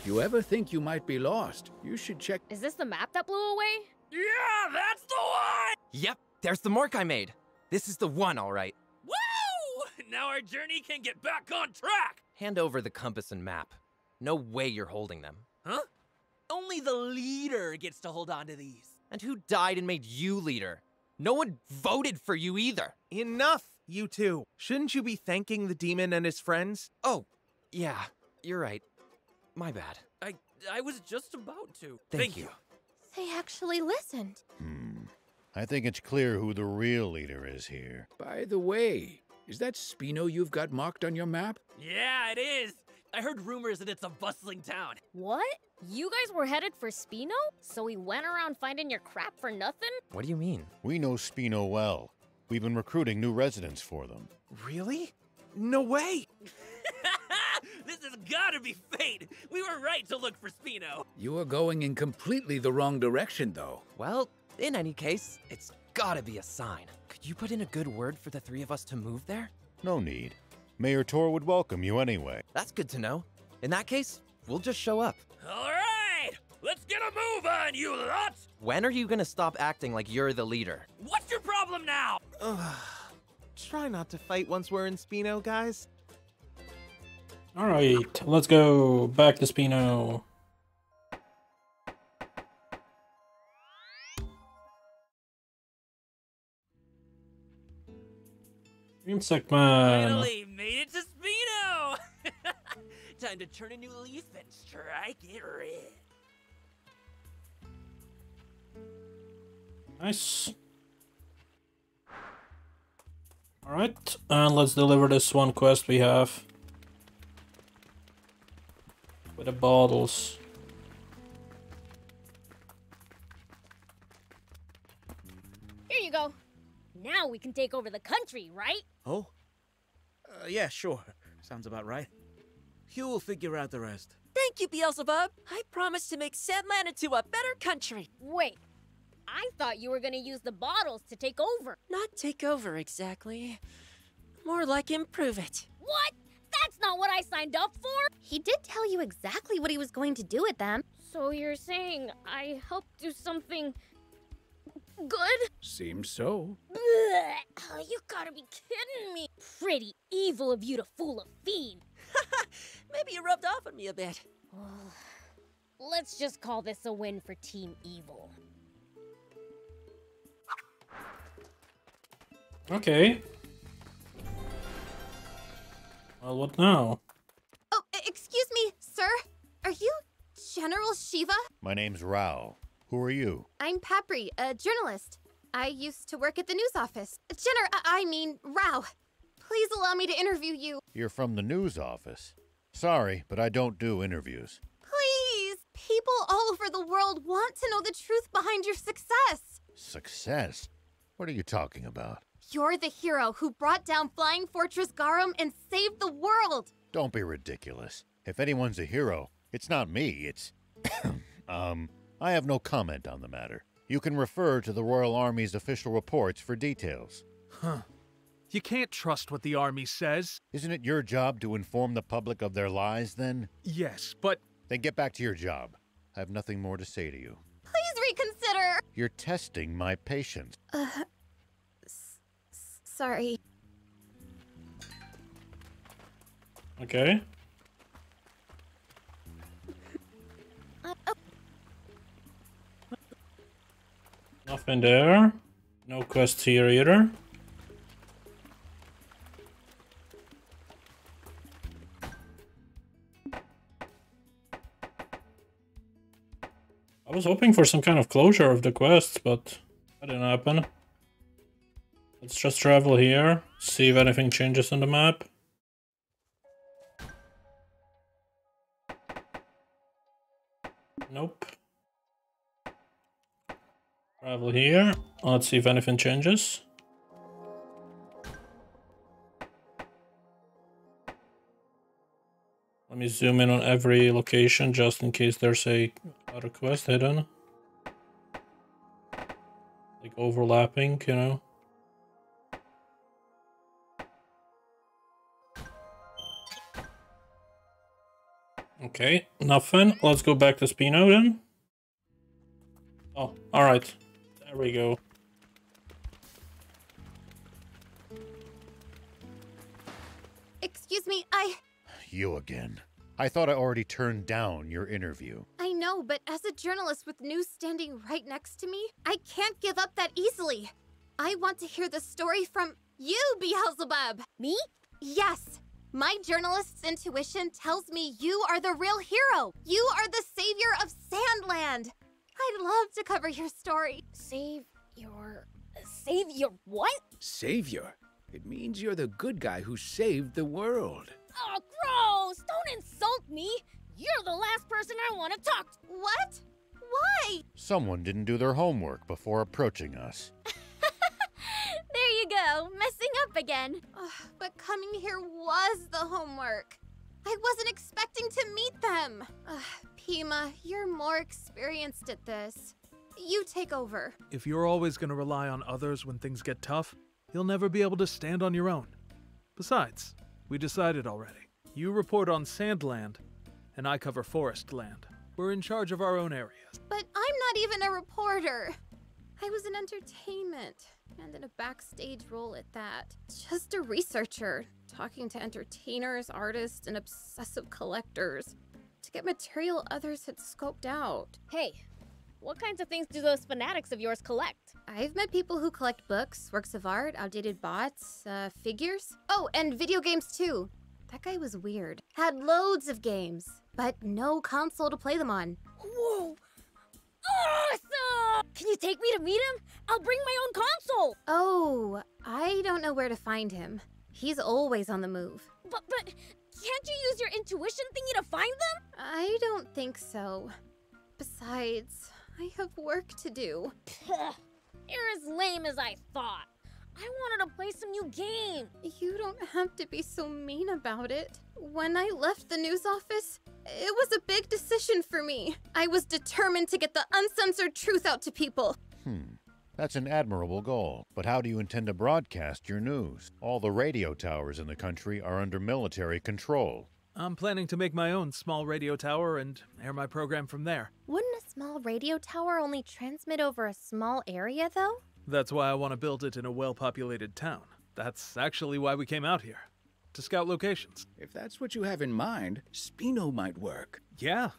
You ever think you might be lost, you should check. Is this the map that blew away? Yeah, that's the one! Yep, there's the mark I made. This is the one, all right. Woo! Now our journey can get back on track! Hand over the compass and map. No way you're holding them. Huh? Only the leader gets to hold on to these. And who died and made you leader? No one voted for you either. Enough, you two. Shouldn't you be thanking the demon and his friends? Oh, yeah, you're right. My bad. I I was just about to. Thank, you. They actually listened. Hmm. I think it's clear who the real leader is here. By the way, is that Spino you've got marked on your map? Yeah, it is. I heard rumors that it's a bustling town. What? You guys were headed for Spino? So we went around finding your crap for nothing? What do you mean? We know Spino well. We've been recruiting new residents for them. Really? No way! this has gotta be fate. We were right to look for Spino. You are going in completely the wrong direction, though. Well, in any case, it's gotta be a sign. Could you put in a good word for the three of us to move there? No need. Mayor Tor would welcome you anyway. That's good to know. In that case, we'll just show up. All right, let's get a move on, you lot. When are you gonna stop acting like you're the leader? What's your problem now? Try not to fight once we're in Spino, guys. Alright, let's go back to Spino. Insect Man. Finally made it to Spino. Time to turn a new leaf and strike it red. Nice. Alright, and let's deliver this one quest we have. With the bottles. Here you go. Now we can take over the country, right? Oh? Uh, yeah, sure. Sounds about right. Hugh will figure out the rest. Thank you, Beelzebub. I promise to make Sandland into a better country. Wait, I thought you were gonna use the bottles to take over. Not take over exactly. More like improve it. What? That's not what I signed up for! He did tell you exactly what he was going to do with them. So you're saying I helped do something good? Seems so. Blech. Oh, you gotta be kidding me. Pretty evil of you to fool a fiend. Maybe you rubbed off on me a bit. Let's just call this a win for Team Evil. Okay. Well, what now? Oh, excuse me, sir. Are you General Shiba? My name's Rao. Who are you? I'm Papri, a journalist. I used to work at the news office. Jenner, I I mean, Rao. Please allow me to interview you. You're from the news office. Sorry, but I don't do interviews. Please! People all over the world want to know the truth behind your success. Success? What are you talking about? You're the hero who brought down Flying Fortress Garum and saved the world. Don't be ridiculous. If anyone's a hero, it's not me, it's. um, I have no comment on the matter. You can refer to the Royal Army's official reports for details. Huh. You can't trust what the army says. Isn't it your job to inform the public of their lies, then? Yes, but. Then get back to your job. I have nothing more to say to you. Please reconsider. You're testing my patience. Uh. Sorry. Okay. Uh, oh, Nothing there. No quest here either. I was hoping for some kind of closure of the quest, but that didn't happen. Let's just travel here, see if anything changes on the map. Nope. Travel here. Let's see if anything changes. Let me zoom in on every location just in case there's a other quest hidden. Like overlapping, you know. Okay, nothing. Let's go back to Spino then. Oh, alright. There we go. excuse me, I. You again. I thought I already turned down your interview. I know, but as a journalist with news standing right next to me, I can't give up that easily. I want to hear the story from you, Beelzebub. Me? Yes. My journalist's intuition tells me you are the real hero. You are the savior of Sandland. I'd love to cover your story. Save your. Save your what? Savior. It means you're the good guy who saved the world. Oh, gross! Don't insult me! You're the last person I want to talk to. What? Why? Someone didn't do their homework before approaching us. There you go, messing up again. Ugh, but coming here was the homework. I wasn't expecting to meet them. Ugh, Pima, you're more experienced at this. You take over. If you're always going to rely on others when things get tough, you'll never be able to stand on your own. Besides, we decided already. You report on Sandland, and I cover Forestland. We're in charge of our own areas. But I'm not even a reporter. I was in entertainment, and in a backstage role at that. Just a researcher, talking to entertainers, artists, and obsessive collectors to get material others had scoped out. Hey, what kinds of things do those fanatics of yours collect? I've met people who collect books, works of art, outdated bots, uh, figures. Oh, and video games too. That guy was weird. Had loads of games, but no console to play them on. Whoa! Awesome! Can you take me to meet him? I'll bring my own console! Oh, I don't know where to find him. He's always on the move. But, but, can't you use your intuition thingy to find them? I don't think so. Besides, I have work to do. You're as lame as I thought. I wanted to play some new game. You don't have to be so mean about it. When I left the news office, it was a big decision for me. I was determined to get the uncensored truth out to people. Hmm. That's an admirable goal. But how do you intend to broadcast your news? All the radio towers in the country are under military control. I'm planning to make my own small radio tower and air my program from there. Wouldn't a small radio tower only transmit over a small area, though? That's why I want to build it in a well populated town. That's actually why we came out here to scout locations. If that's what you have in mind, Spino might work. Yeah.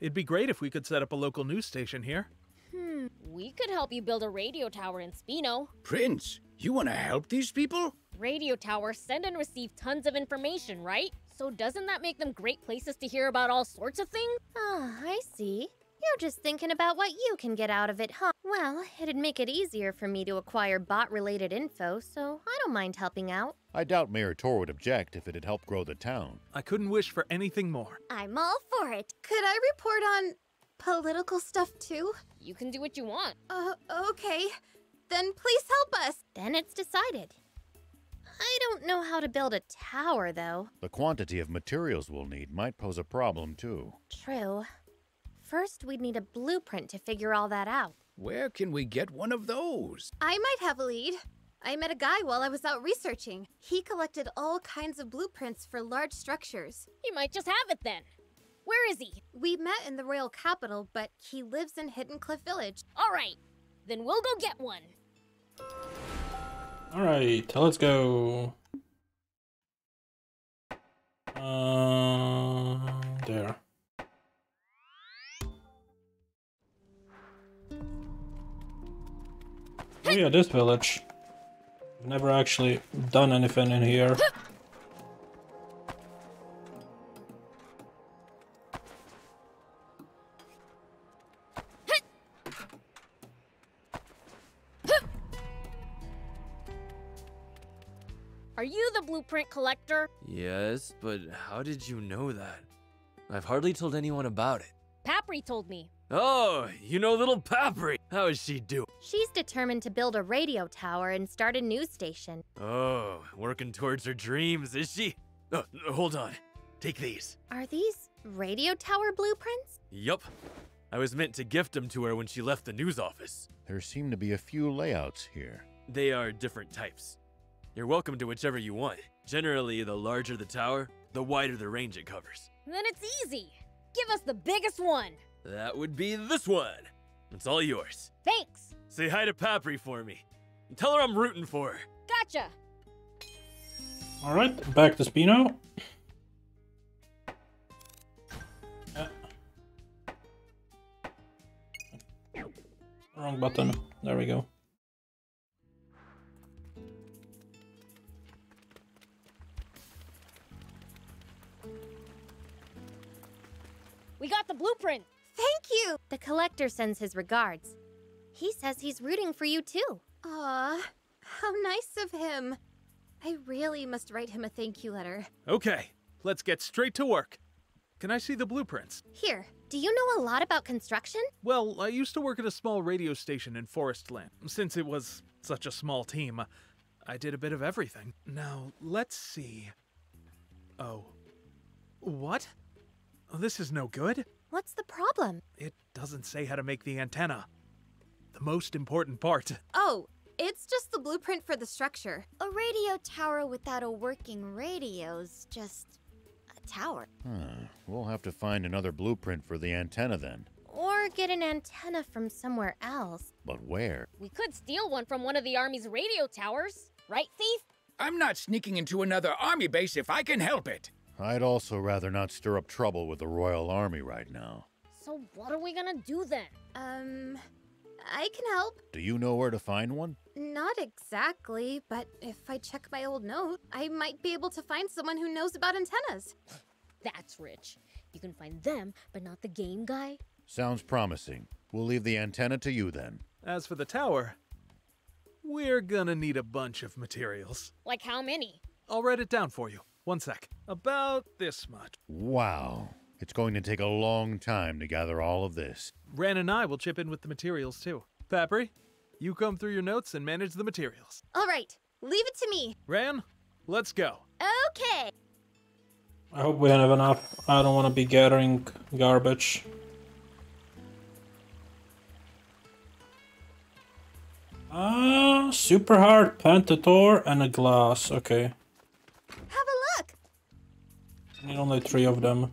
It'd be great if we could set up a local news station here. Hmm, we could help you build a radio tower in Spino. Prince, you want to help these people? Radio towers send and receive tons of information, right? So doesn't that make them great places to hear about all sorts of things? Ah, I see. You're just thinking about what you can get out of it, huh? Well, it'd make it easier for me to acquire bot-related info, so I don't mind helping out. I doubt Mayor Tor would object if it'd help grow the town. I couldn't wish for anything more. I'm all for it. Could I report on political stuff too? You can do what you want. Uh, okay. Then please help us. Then it's decided. I don't know how to build a tower, though. The quantity of materials we'll need might pose a problem, too. True. First, we'd need a blueprint to figure all that out. Where can we get one of those? I might have a lead. I met a guy while I was out researching. He collected all kinds of blueprints for large structures. You might just have it then. Where is he? We met in the royal capital, but he lives in Hidden Cliff Village. All right, then we'll go get one. All right, let's go. Uh, there. Oh yeah, this village. I've never actually done anything in here. Are you the blueprint collector? Yes, but how did you know that? I've hardly told anyone about it. Papri told me. Oh, you know little Papri. How is she doing? She's determined to build a radio tower and start a news station. Oh, working towards her dreams, is she? Oh, hold on. Take these. Are these radio tower blueprints? Yup. I was meant to gift them to her when she left the news office. There seem to be a few layouts here. They are different types. You're welcome to whichever you want. Generally, the larger the tower, the wider the range it covers. Then it's easy. Give us the biggest one. That would be this one. It's all yours. Thanks. Say hi to Papri for me. And tell her I'm rooting for her. Gotcha. All right, back to Spino. Uh. Wrong button. There we go. We got the blueprint. Thank you! The collector sends his regards. He says he's rooting for you too. Aw, how nice of him. I really must write him a thank you letter. Okay, let's get straight to work. Can I see the blueprints? Here, do you know a lot about construction? Well, I used to work at a small radio station in Forestland. Since it was such a small team, I did a bit of everything. Now, let's see. Oh. What? This is no good. What's the problem? It doesn't say how to make the antenna. The most important part. Oh, it's just the blueprint for the structure. A radio tower without a working radio's just a tower. Huh. We'll have to find another blueprint for the antenna then. Or get an antenna from somewhere else. But where? We could steal one from one of the Army's radio towers. Right, Thief? I'm not sneaking into another army base if I can help it. I'd also rather not stir up trouble with the Royal Army right now. So what are we gonna do then? Um, I can help. Do you know where to find one? Not exactly, but if I check my old note, I might be able to find someone who knows about antennas. That's rich. You can find them, but not the game guy. Sounds promising. We'll leave the antenna to you then. As for the tower, we're gonna need a bunch of materials. Like how many? I'll write it down for you. One sec. About this much. Wow. It's going to take a long time to gather all of this. Ran and I will chip in with the materials too. Papri, you come through your notes and manage the materials. All right, Leave it to me. Ran, let's go. Okay. I hope we have enough. I don't want to be gathering garbage. Ah, super hard Pentator and a glass. Okay. Have a look. Need only three of them.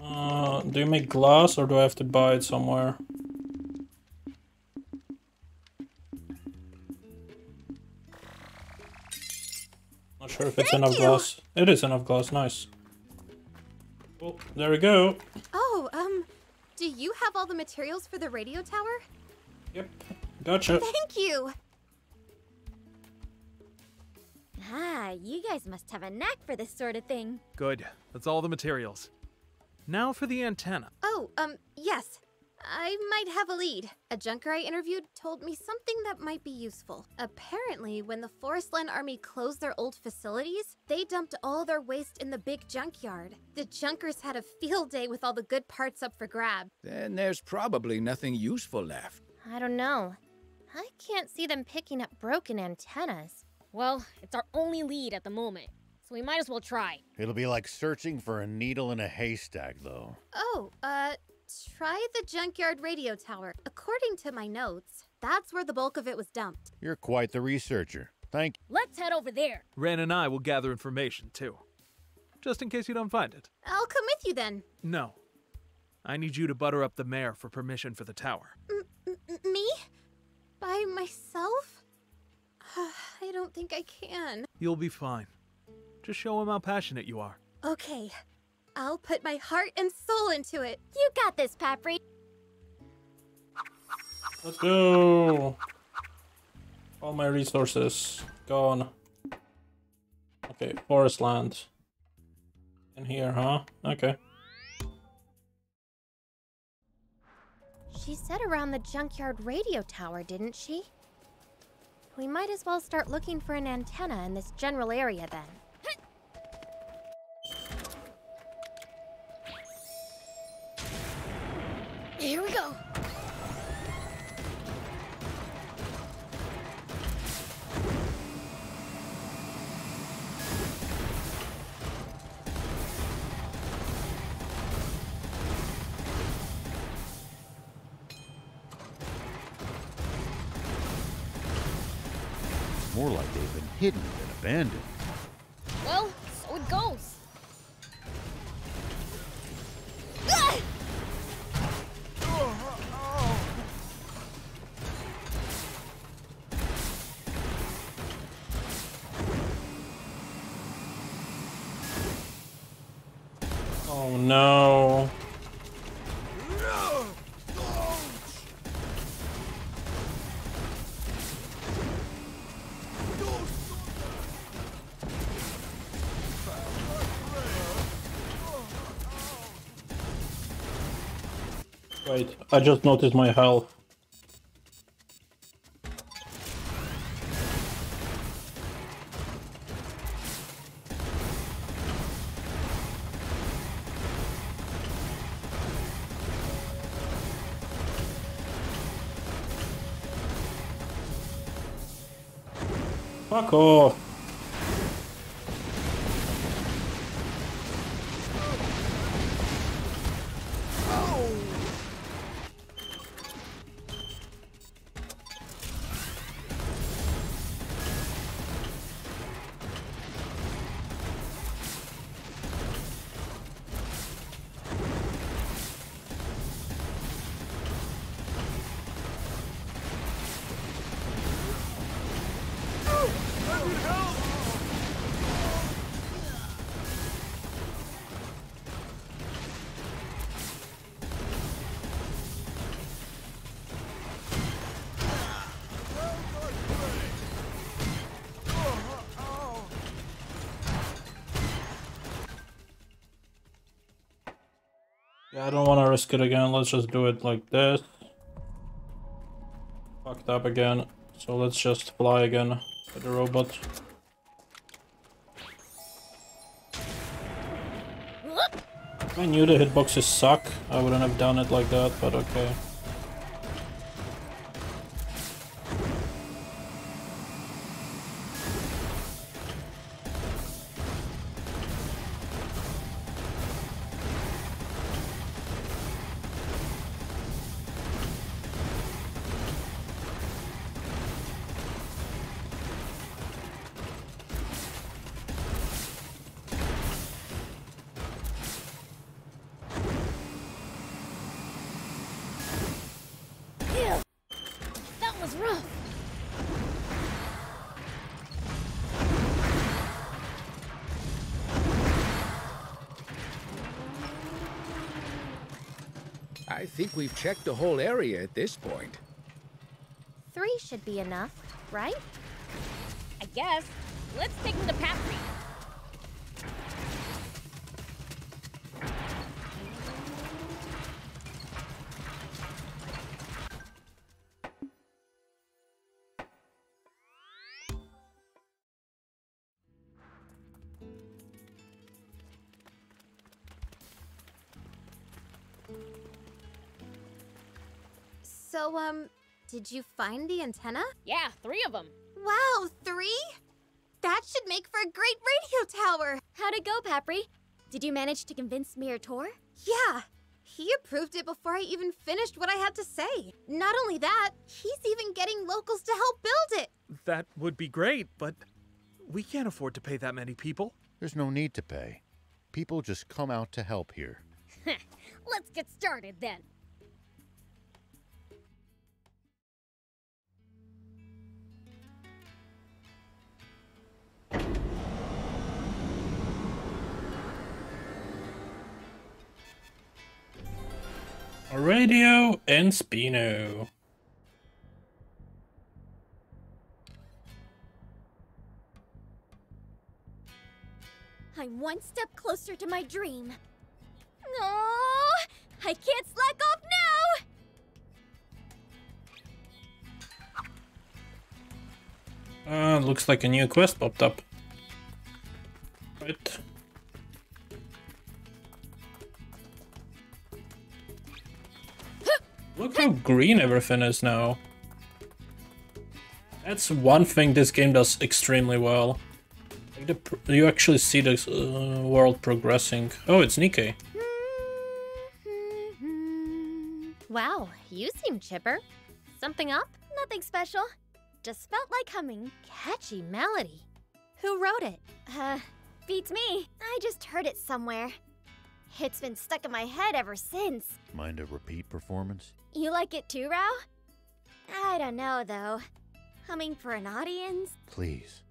Uh, do you make glass or do I have to buy it somewhere? Not sure if it's Thank enough you. glass. It is enough glass, nice. Well, there we go. Oh, um, do you have all the materials for the radio tower? Gotcha. Thank you. Ah, you guys must have a knack for this sort of thing. Good. That's all the materials. Now for the antenna. Oh, um, yes. I might have a lead. A junker I interviewed told me something that might be useful. Apparently, when the Forestland Army closed their old facilities, they dumped all their waste in the big junkyard. The junkers had a field day with all the good parts up for grab. Then there's probably nothing useful left. I don't know. I can't see them picking up broken antennas. Well, it's our only lead at the moment, so we might as well try. It'll be like searching for a needle in a haystack, though. Oh, uh, try the junkyard radio tower. According to my notes, that's where the bulk of it was dumped. You're quite the researcher. Thank you. Let's head over there. Ran and I will gather information too. Just in case you don't find it. I'll come with you then. No. I need you to butter up the mayor for permission for the tower. M- me? By myself? I don't think I can. You'll be fine. Just show him how passionate you are. Okay, I'll put my heart and soul into it. You got this, Papri. Let's go. All my resources gone. Okay, forest land. In here, huh? Okay. She said around the junkyard radio tower, didn't she? We might as well start looking for an antenna in this general area then. Here we go. Abandoned. I just noticed my health. Fuck off. I don't want to risk it again. Let's just do it like this. Fucked up again. So let's just fly again with the robot. I knew the hitboxes suck. I wouldn't have done it like that, but okay. Think we've checked the whole area at this point. Three should be enough, right? I guess. Let's take him to Papri. Did you find the antenna? Yeah, three of them. Wow, three? That should make for a great radio tower. How'd it go, Papri? Did you manage to convince Mirator? Yeah, he approved it before I even finished what I had to say. Not only that, he's even getting locals to help build it. That would be great, but we can't afford to pay that many people. There's no need to pay. People just come out to help here. Let's get started then. Radio and Spino. I'm one step closer to my dream. No, I can't slack off now. Uh, looks like a new quest popped up. Right. Look how green everything is now. That's one thing this game does extremely well. Like the you actually see the uh, world progressing. Oh, it's Nikkei. Wow, you seem chipper. Something up? Nothing special. Just felt like humming. Catchy melody. Who wrote it? Uh, beats me. I just heard it somewhere. It's been stuck in my head ever since. Mind a repeat performance? You like it too, Rao? I don't know, though. Humming for an audience? Please.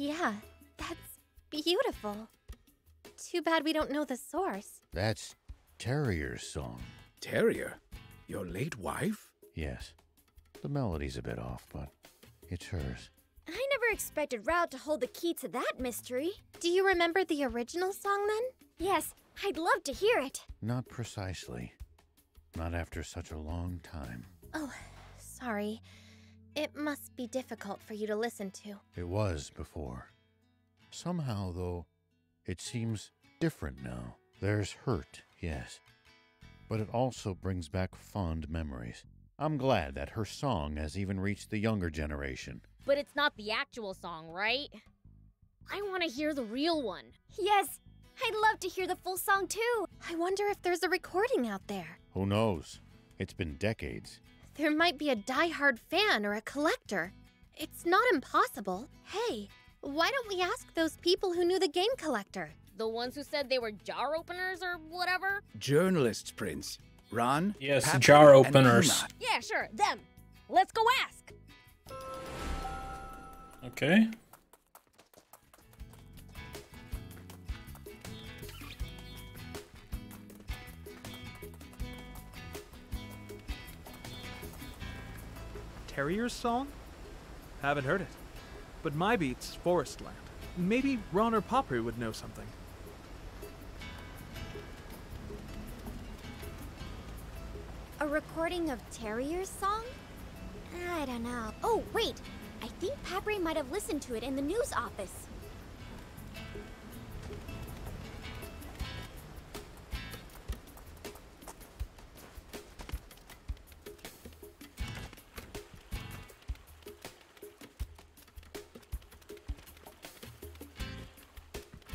Yeah, that's beautiful. Too bad we don't know the source. That's Terrier's song. Terrier? Your late wife? Yes. The melody's a bit off, but it's hers. I never expected Rao to hold the key to that mystery. Do you remember the original song then? Yes, I'd love to hear it. Not precisely. Not after such a long time. Oh, sorry. It must be difficult for you to listen to. It was before. Somehow, though, it seems different now. There's hurt, yes. But it also brings back fond memories. I'm glad that her song has even reached the younger generation. But it's not the actual song, right? I want to hear the real one. Yes, I'd love to hear the full song too. I wonder if there's a recording out there. Who knows? It's been decades. There might be a die-hard fan or a collector. It's not impossible. Hey, why don't we ask those people who knew the game collector? The ones who said they were jar openers or whatever? Journalists, Prince. Ron? Yes, Papri, jar openers. Yeah, sure, them. Let's go ask. Okay. Terrier's song? Haven't heard it. But my beat's Forestland. Maybe Ron or Papri would know something. A recording of Terrier's song? I don't know. Oh, wait! I think Papri might have listened to it in the news office.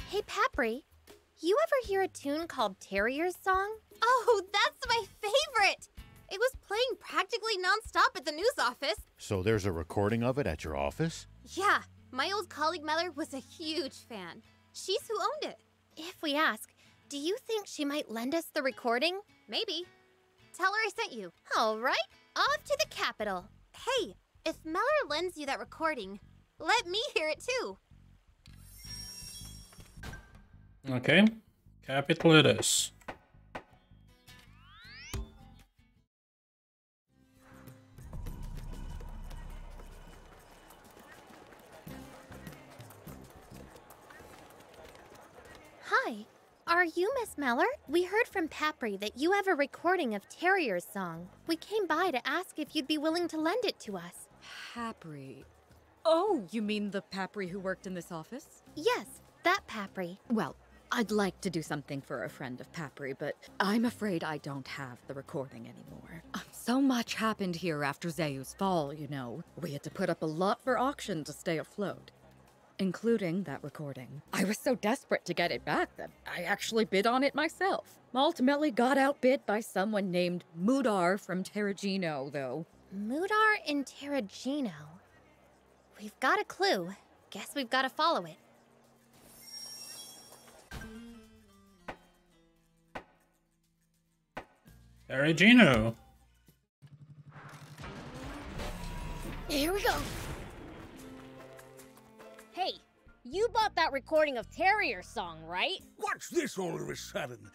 Hey, Papri, you ever hear a tune called Terrier's Song? Oh, that's my favorite! It was playing practically nonstop at the news office. So there's a recording of it at your office? Yeah, my old colleague Mellor was a huge fan. She's who owned it. If we ask, do you think she might lend us the recording? Maybe. Tell her I sent you. All right, off to the capital. Hey, if Mellor lends you that recording, let me hear it too. Okay, capital it is. Are you Miss Mellor? We heard from Papri that you have a recording of Terrier's song. We came by to ask if you'd be willing to lend it to us. Papri. Oh, you mean the Papri who worked in this office? Yes, that Papri. Well, I'd like to do something for a friend of Papri, but I'm afraid I don't have the recording anymore. Um, so much happened here after Zeu's fall, you know. We had to put up a lot for auction to stay afloat. Including that recording. I was so desperate to get it back that I actually bid on it myself. Ultimately got outbid by someone named Mudar from Terragino, though. Mudar in Terragino. We've got a clue. Guess we've got to follow it. Terragino. Here we go. You bought that recording of Terrier's song, right? What's this all of a sudden?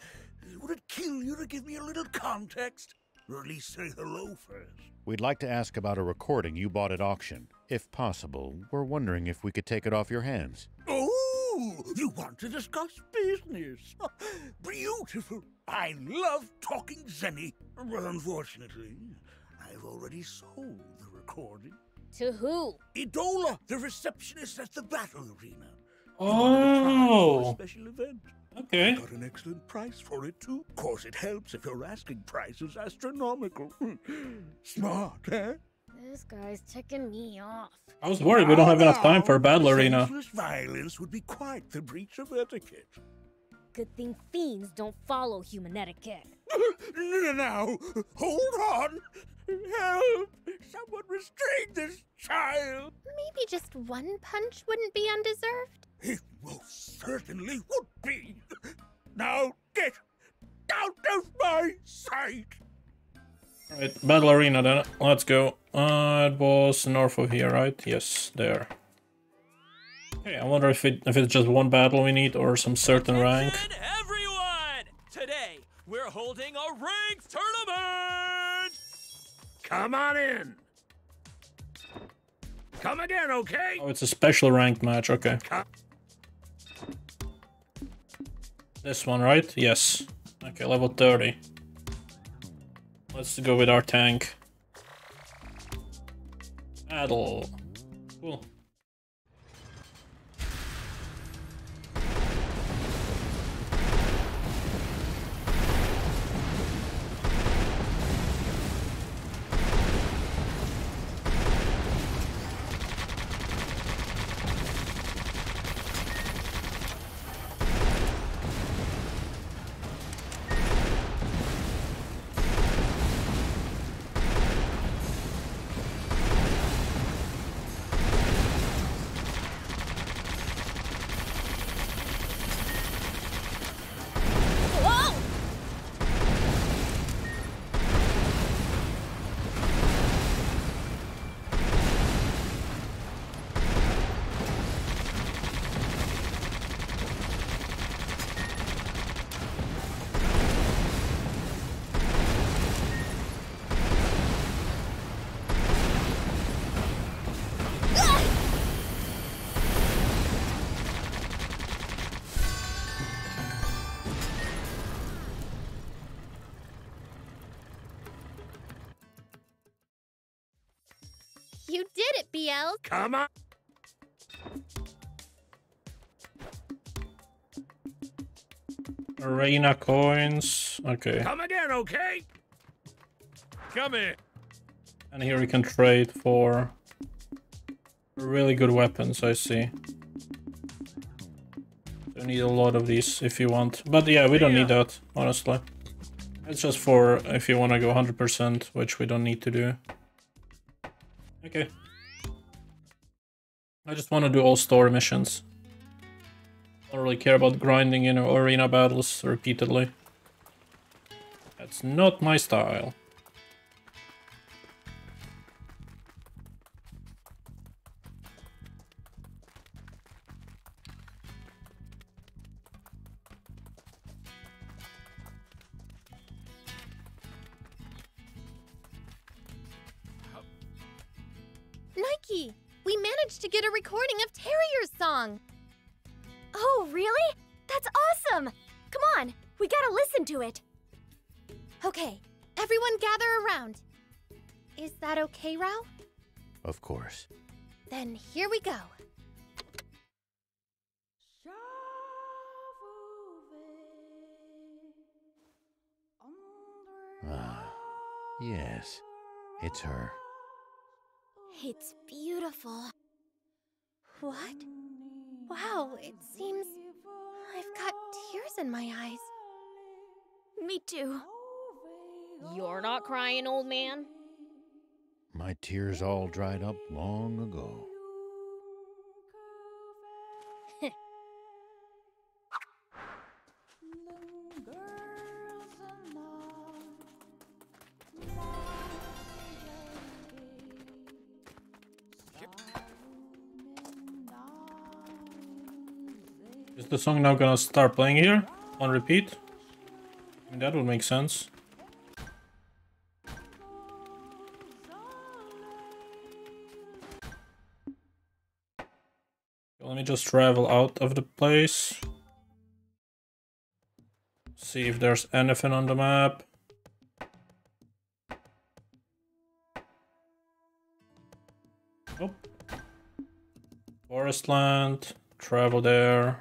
Would it kill you to give me a little context? Or at least say hello first? We'd like to ask about a recording you bought at auction. If possible, we're wondering if we could take it off your hands. Oh, you want to discuss business? Beautiful. I love talking Zenny. Well, unfortunately, I've already sold the recording. To who? Idola, the receptionist at the battle arena. Oh. Special event. Okay. Got an excellent price for it too. Of course, it helps if your asking price is astronomical. Smart, eh? This guy's ticking me off. I was worried we don't have enough time for a battle arena. Senseless violence would be quite the breach of etiquette. Good thing fiends don't follow human etiquette. Now, hold on. Help! Someone restrain this child. Maybe just one punch wouldn't be undeserved? It most certainly would be. Now get out of my sight. Right, battle arena then. Let's go. Uh, it was north of here, right? Yes, there. Okay, I wonder if it if it's just one battle we need or some certain rank. Everyone! Today, we're holding a ranked tournament! Come on in. Come again, okay? Oh, it's a special ranked match. Okay. This one, right? Yes. Okay, level 30. Let's go with our tank. Battle. Cool. BL. Come on. Arena coins. Okay. Come again, okay? Come here. And here we can trade for really good weapons, I see. You need a lot of these if you want. But yeah, we don't need that, honestly. It's just for if you want to go 100%, which we don't need to do. Okay. I just want to do all story missions. I don't really care about grinding in arena battles repeatedly. That's not my style. Is that okay, Rao? Of course. Then here we go. Ah, yes, it's her. It's beautiful. What? Wow, it seems I've got tears in my eyes. Me too. You're not crying, old man? My tears all dried up long ago. Is the song now gonna start playing here? On repeat? I mean, that would make sense. Just travel out of the place. See if there's anything on the map. Nope. Forest land. Travel there.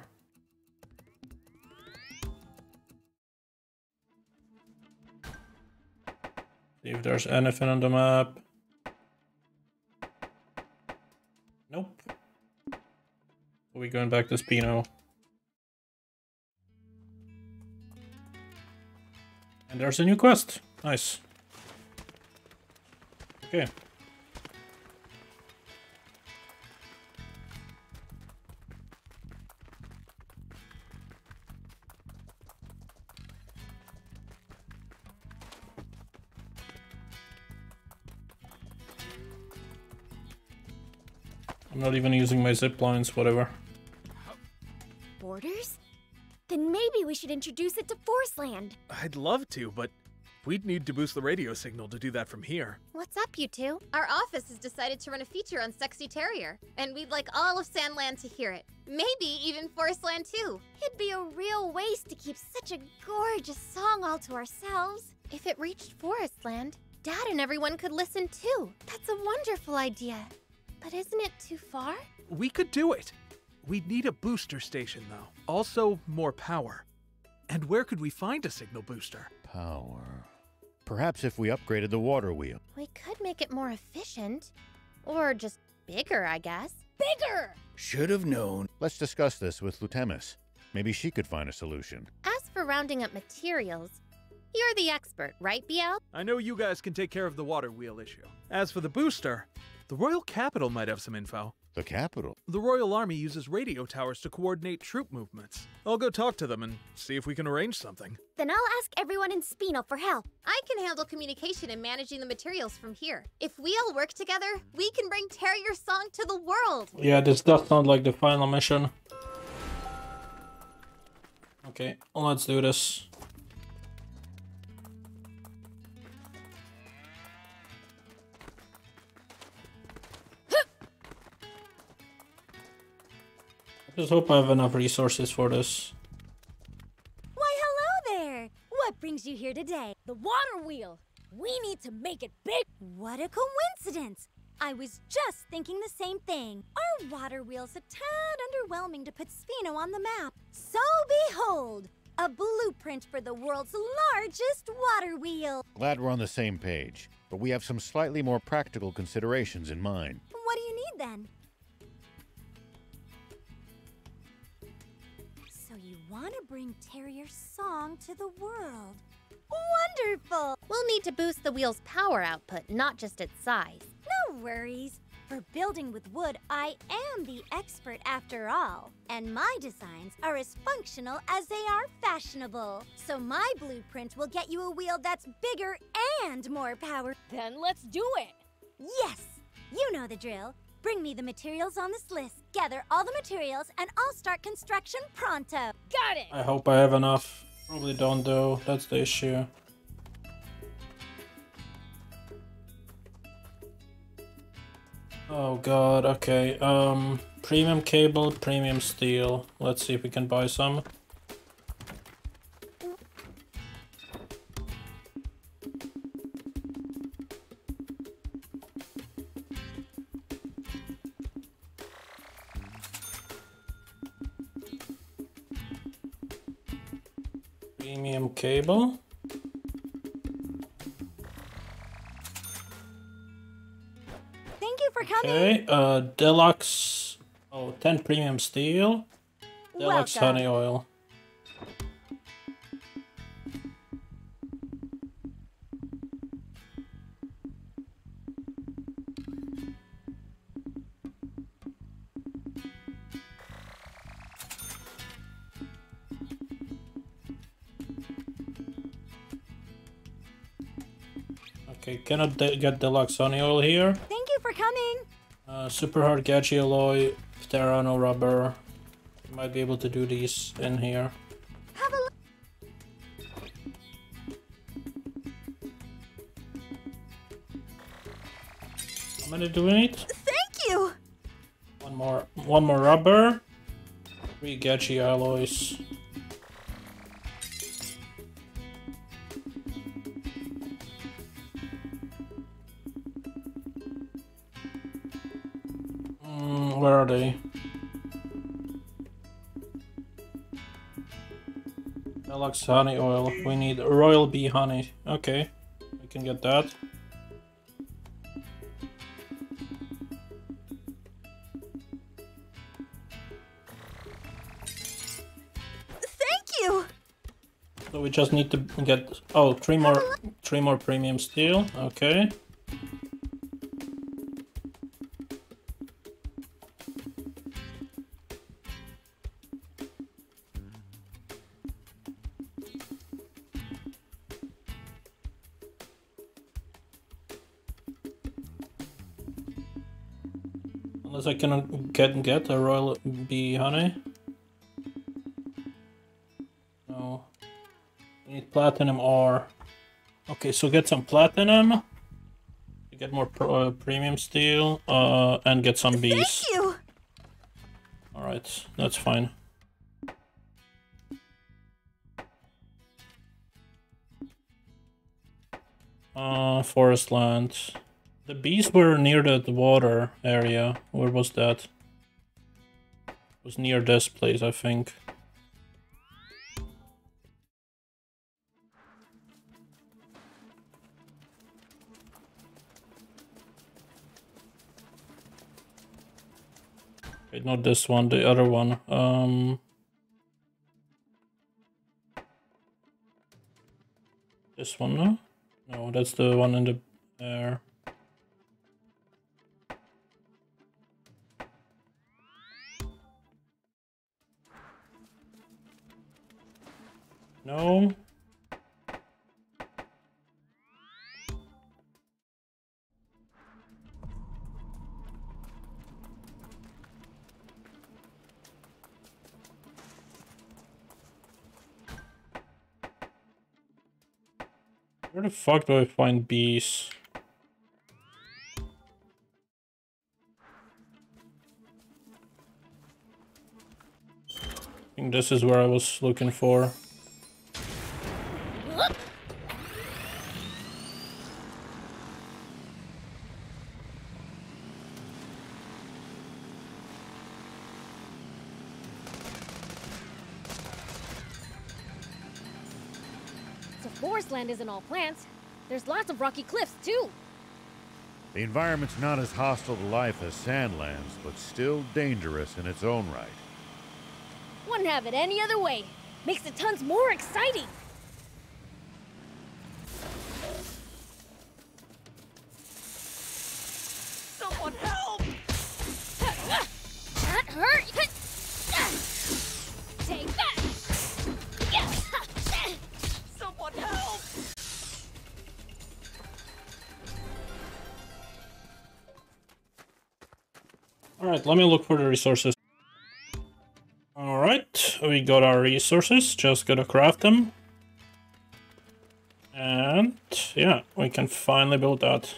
See if there's anything on the map. Going back to Spino? And there's a new quest. Nice. Okay. I'm not even using my zip lines, whatever. Should introduce it to Forestland. I'd love to, but we'd need to boost the radio signal to do that from here. What's up, you two? Our office has decided to run a feature on Sexy Terrier, and we'd like all of Sandland to hear it. Maybe even Forestland too. It'd be a real waste to keep such a gorgeous song all to ourselves. If it reached Forestland, Dad and everyone could listen too. That's a wonderful idea. But isn't it too far? We could do it. We'd need a booster station, though. Also, more power. And where could we find a signal booster? Power. Perhaps if we upgraded the water wheel. We could make it more efficient. Or just bigger, I guess. Bigger! Should have known. Let's discuss this with Lutemis. Maybe she could find a solution. As for rounding up materials, you're the expert, right, BL? I know you guys can take care of the water wheel issue. As for the booster, the Royal Capital might have some info. The capital? The Royal Army uses radio towers to coordinate troop movements. I'll go talk to them and see if we can arrange something. Then I'll ask everyone in Spino for help. I can handle communication and managing the materials from here. If we all work together, we can bring Terrier's song to the world. Yeah, this does sound like the final mission. Okay, let's do this. Just hope I have enough resources for this. Why, hello there! What brings you here today? The water wheel! We need to make it big! What a coincidence! I was just thinking the same thing. Our water wheel's a tad underwhelming to put Spino on the map. So behold, a blueprint for the world's largest water wheel. Glad we're on the same page, but we have some slightly more practical considerations in mind. What do you need then? You want to bring Terrier's song to the world. Wonderful! We'll need to boost the wheel's power output, not just its size. No worries. For building with wood, I am the expert after all. And my designs are as functional as they are fashionable. So my blueprint will get you a wheel that's bigger and more power. Then let's do it! Yes! You know the drill. Bring me the materials on this list, gather all the materials, and I'll start construction pronto. Got it! I hope I have enough. Probably don't though, that's the issue. Oh god, okay. Um, premium cable, premium steel. Let's see if we can buy some. Uh, deluxe. Oh, 10 premium steel. Deluxe Welcome. honey oil. Okay, cannot de get deluxe honey oil here. Uh, super hard Gachi alloy, Terrano rubber. Might be able to do these in here. Have a look. How many do we need? Thank you. One more, one more rubber. Three Gachi alloys. Deluxe honey oil. We need royal bee honey. Okay, we can get that. Thank you. So we just need to get oh three more three more premium steel. Okay. Cannot get get a royal bee honey. No. We need platinum ore. Okay, so get some platinum. Get more pro, uh, premium steel. Uh, and get some bees. Thank you. All right, that's fine. Uh, forest land. The bees were near the, the water area. Where was that? It was near this place, I think. Okay, not this one, the other one. Um, this one, no? No, that's the one in the air. No. Where the fuck do I find bees? I think this is where I was looking for. So all plants. There's lots of rocky cliffs, too. The environment's not as hostile to life as Sandlands, but still dangerous in its own right. Wouldn't have it any other way. Makes the tons more exciting. Let me look for the resources. Alright, we got our resources, just gotta craft them. And yeah, we can finally build that.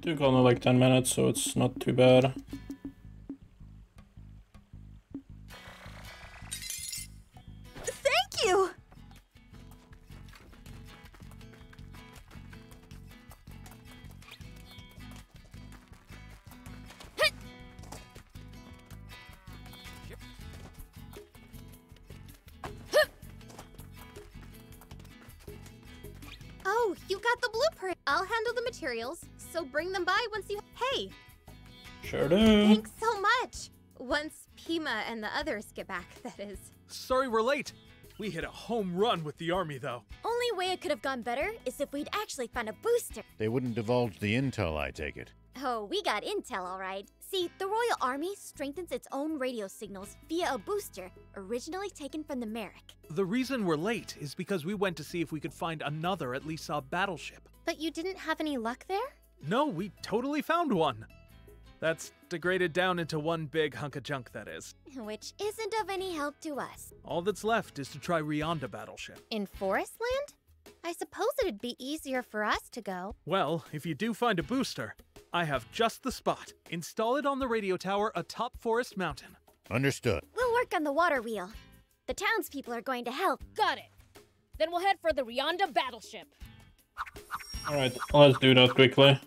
Took only like 10 minutes, so it's not too bad. And get back, that is. Sorry we're late. We hit a home run with the army, though. Only way it could have gone better is if we'd actually found a booster. They wouldn't divulge the intel, I take it. Oh, we got intel, all right. See, the Royal Army strengthens its own radio signals via a booster originally taken from the Merrick. The reason we're late is because we went to see if we could find another at least a battleship. But you didn't have any luck there? No, we totally found one. That's degraded down into one big hunk of junk, that is. Which isn't of any help to us. All that's left is to try Rionda battleship. In Forestland? I suppose it'd be easier for us to go. Well, if you do find a booster, I have just the spot. Install it on the radio tower atop Forest Mountain. Understood. We'll work on the water wheel. The townspeople are going to help. Got it. Then we'll head for the Rionda battleship. Alright, let's do that quickly.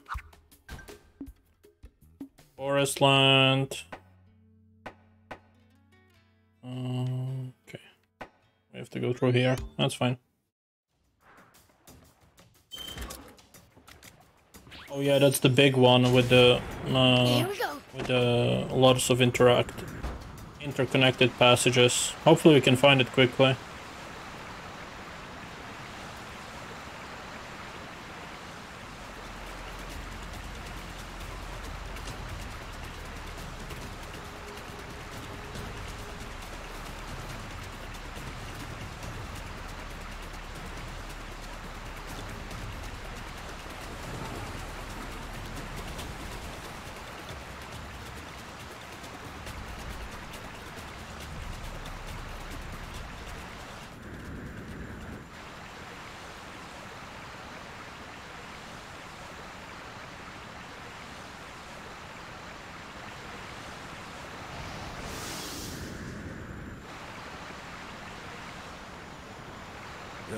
Forest land. Um, okay. We have to go through here. That's fine. Oh yeah, that's the big one with the uh, Here we go. with the lots of interact interconnected passages. Hopefully we can find it quickly.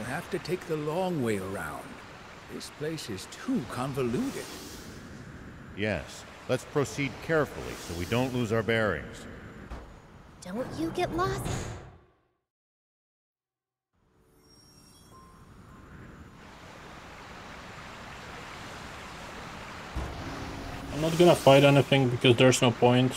Have to take the long way around. This place is too convoluted. Yes, let's proceed carefully so we don't lose our bearings. Don't you get lost? I'm not gonna fight anything because there's no point.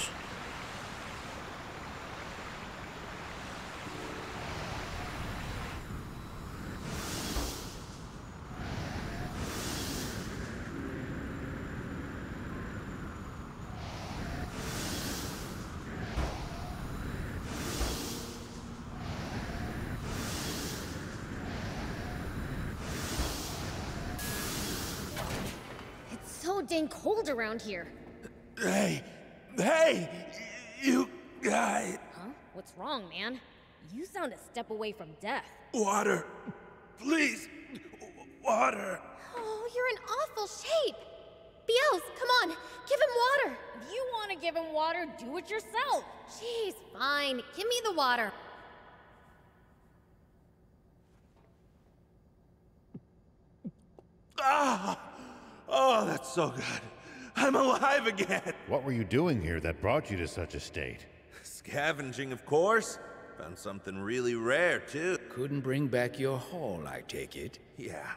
It's so dang cold around here. Hey, hey, you guys. Huh? What's wrong, man? You sound a step away from death. Water, please, water. Oh, you're in awful shape. Beelze, come on, give him water. If you want to give him water, do it yourself. Jeez, fine. Give me the water. Ah, oh, that's so good. I'm alive again. What were you doing here that brought you to such a state? Scavenging, of course. Found something really rare, too. Couldn't bring back your haul, I take it. Yeah.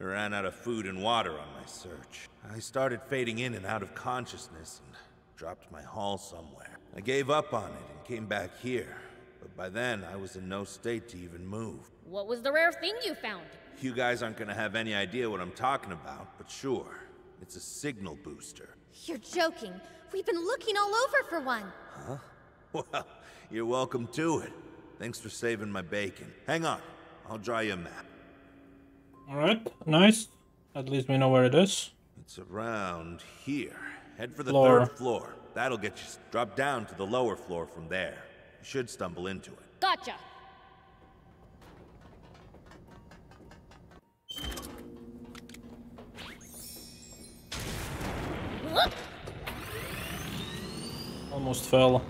I ran out of food and water on my search. I started fading in and out of consciousness and dropped my haul somewhere. I gave up on it and came back here. But by then, I was in no state to even move. What was the rare thing you found? You guys aren't gonna have any idea what I'm talking about, but sure. It's a signal booster. You're joking. We've been looking all over for one. Huh? Well, you're welcome to it. Thanks for saving my bacon. Hang on. I'll draw you a map. Alright, nice. At least we know where it is. It's around here. Head for the Floor. third floor. That'll get you. s- Drop down to the lower floor from there. You should stumble into it. Gotcha. Almost fell.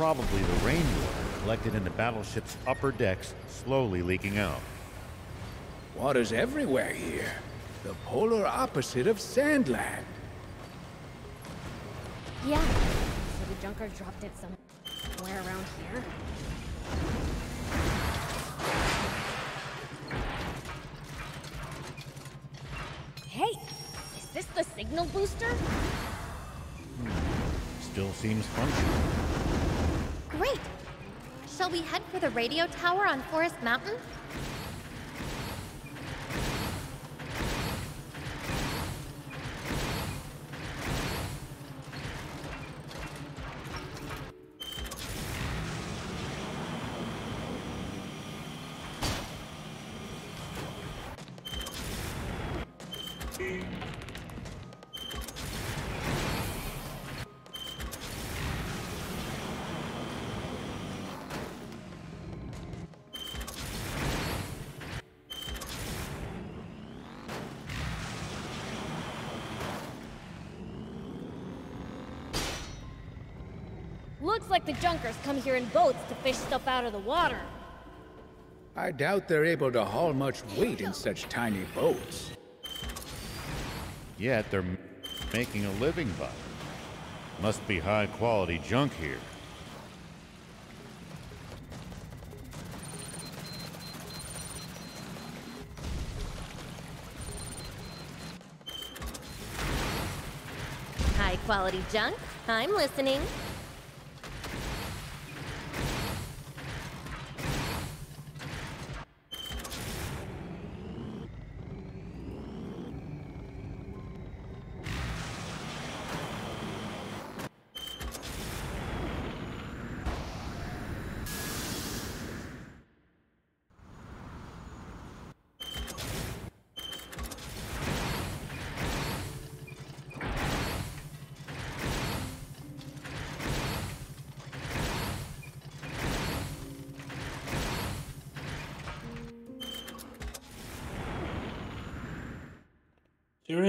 Probably the rainwater collected in the battleship's upper decks, slowly leaking out. Water's everywhere here. The polar opposite of Sandland. Yeah. So the junker dropped it somewhere around here. Hey, is this the signal booster? Hmm. Still seems functional. Great. Shall we head for the radio tower on Forest Mountain? Junkers come here in boats to fish stuff out of the water. I doubt they're able to haul much weight in such tiny boats. Yet they're making a living by it. Must be high quality junk here. High quality junk? I'm listening.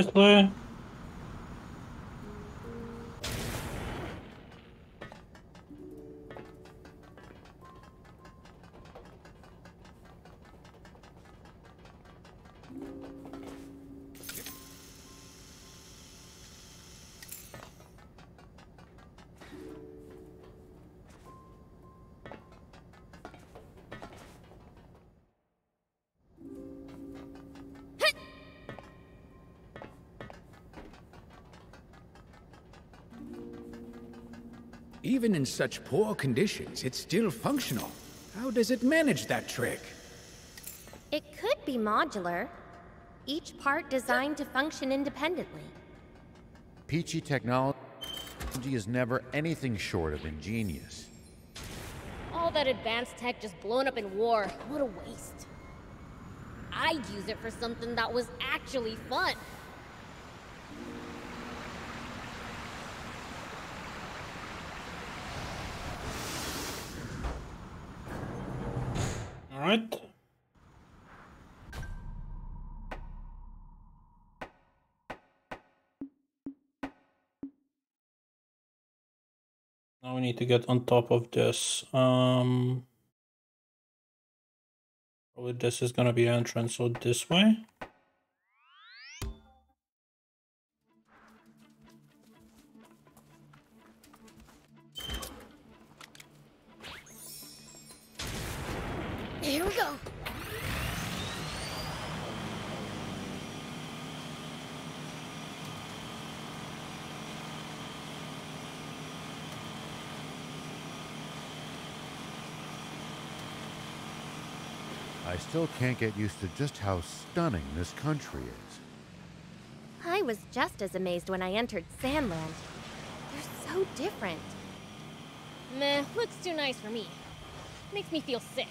Seriously? Even in such poor conditions, it's still functional. How does it manage that trick? It could be modular. each part designed to function independently. Peachy technology is never anything short of ingenious. All that advanced tech just blown up in war. What a waste. I'd use it for something that was actually fun. Need to get on top of this. Um, probably this is gonna be entrance, so this way. Can't get used to just how stunning this country is. I was just as amazed when I entered Sandland. They're so different. Meh, looks too nice for me. Makes me feel sick.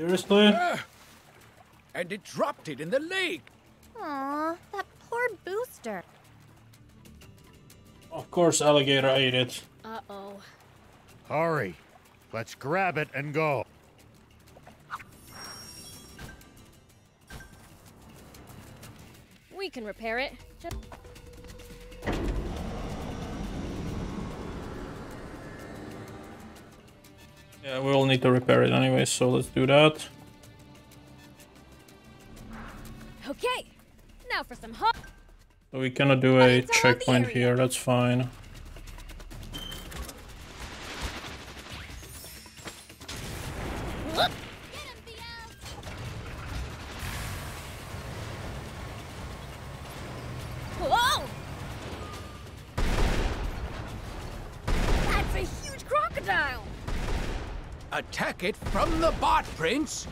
Seriously? Ah! And it dropped it in the lake. Aw, that poor booster. Of course, alligator ate it. Uh-oh. Hurry. Let's grab it and go. We can repair it. We'll need to repair it anyway, so let's do that. Okay, now for some hot. So we cannot do a checkpoint here, that's fine. The bot, Prince.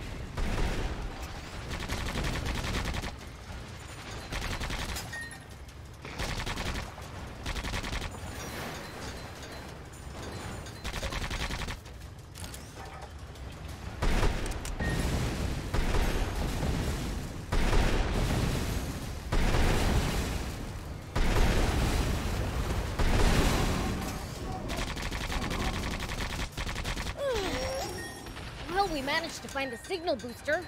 Find the signal booster.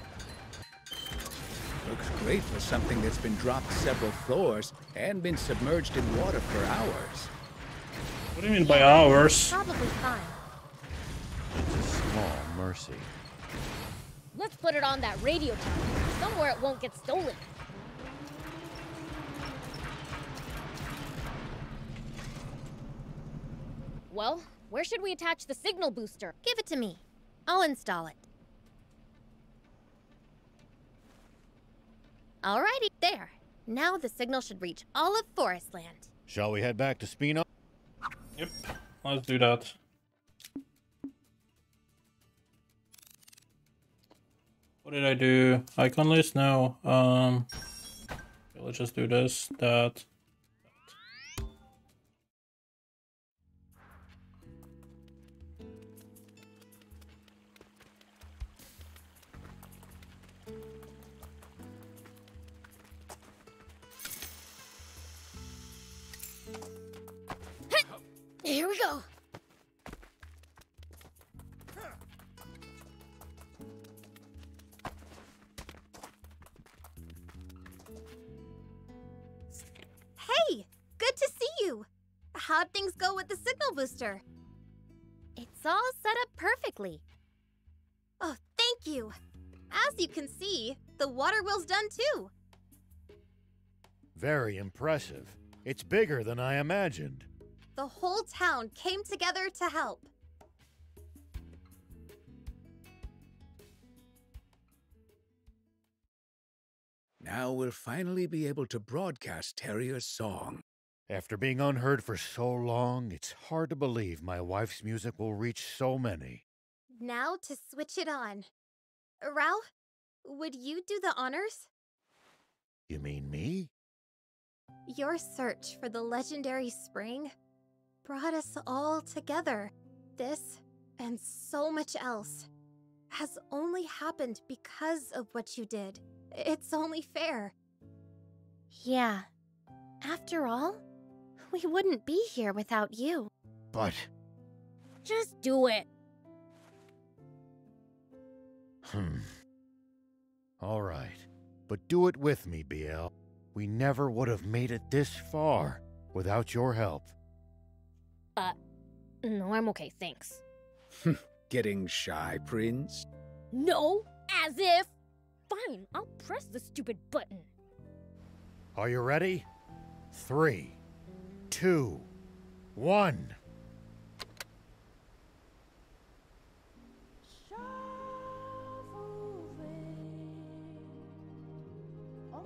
Looks great for something that's been dropped several floors and been submerged in water for hours. What do you mean by hours? Probably fine. It's a small mercy. Let's put it on that radio tower, somewhere it won't get stolen. Well, where should we attach the signal booster? Give it to me. I'll install it. Alrighty, there. Now the signal should reach all of Forestland. Shall we head back to Spino? Yep, let's do that. What did I do? Icon list? No. Um, okay, let's just do this, that. Up perfectly. Oh, thank you. As you can see, the water wheel's done too. Very impressive. It's bigger than I imagined. The whole town came together to help. Now we'll finally be able to broadcast Terrier's song. After being unheard for so long, it's hard to believe my wife's music will reach so many. Now to switch it on. Rao, would you do the honors? You mean me? Your search for the legendary spring brought us all together. This, and so much else, has only happened because of what you did. It's only fair. Yeah. After all, we wouldn't be here without you. But. Just do it. Hmm. All right. But do it with me, Beelze. We never would have made it this far without your help. Uh, no, I'm okay, thanks. Getting shy, Prince? No, as if. Fine, I'll press the stupid button. Are you ready? Three, two, one.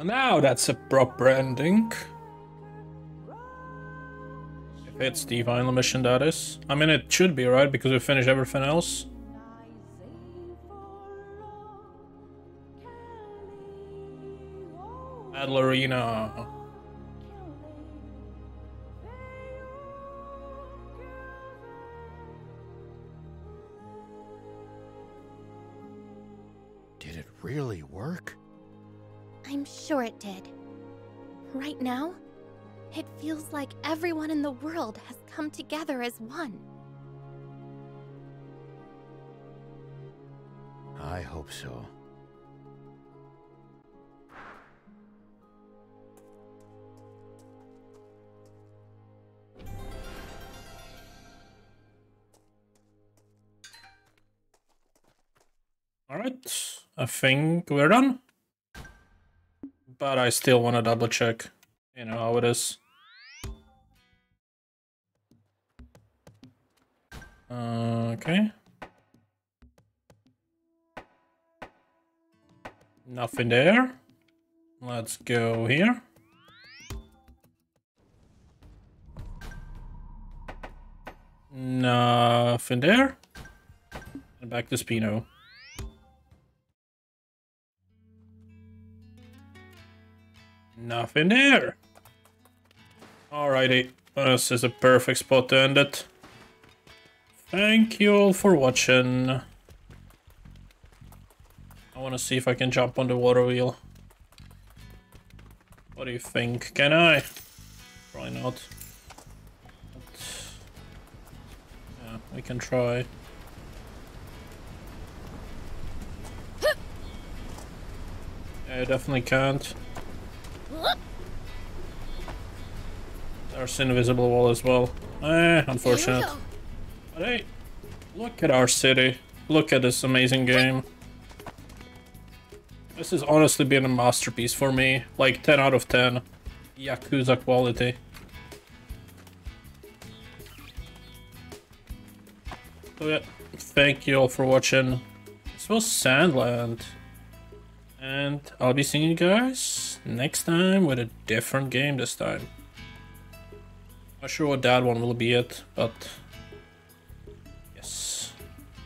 Now that's a proper ending. If it's the final mission, that is. I mean, it should be, right? Because we finished everything else. Battle Arena. Did it really work? I'm sure it did. Right now, it feels like everyone in the world has come together as one. I hope so. Alright, I think we're done. But I still want to double check. You know how it is. Okay. Nothing there. Let's go here. Nothing there. And back to Spino. Nothing there. Alrighty, this is a perfect spot to end it. Thank you all for watching. I want to see if I can jump on the water wheel. What do you think? Can I? Probably not. But, yeah, we can try. Yeah, I definitely can't. There's an invisible wall as well. Eh, unfortunate. But hey, look at our city. Look at this amazing game. This has honestly been a masterpiece for me. Like 10 out of 10. Yakuza quality. So yeah, thank you all for watching. This was Sandland. And I'll be seeing you guys next time with a different game this time. Not sure what that one will be yet, but yes.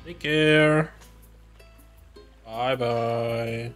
Take care. Bye bye.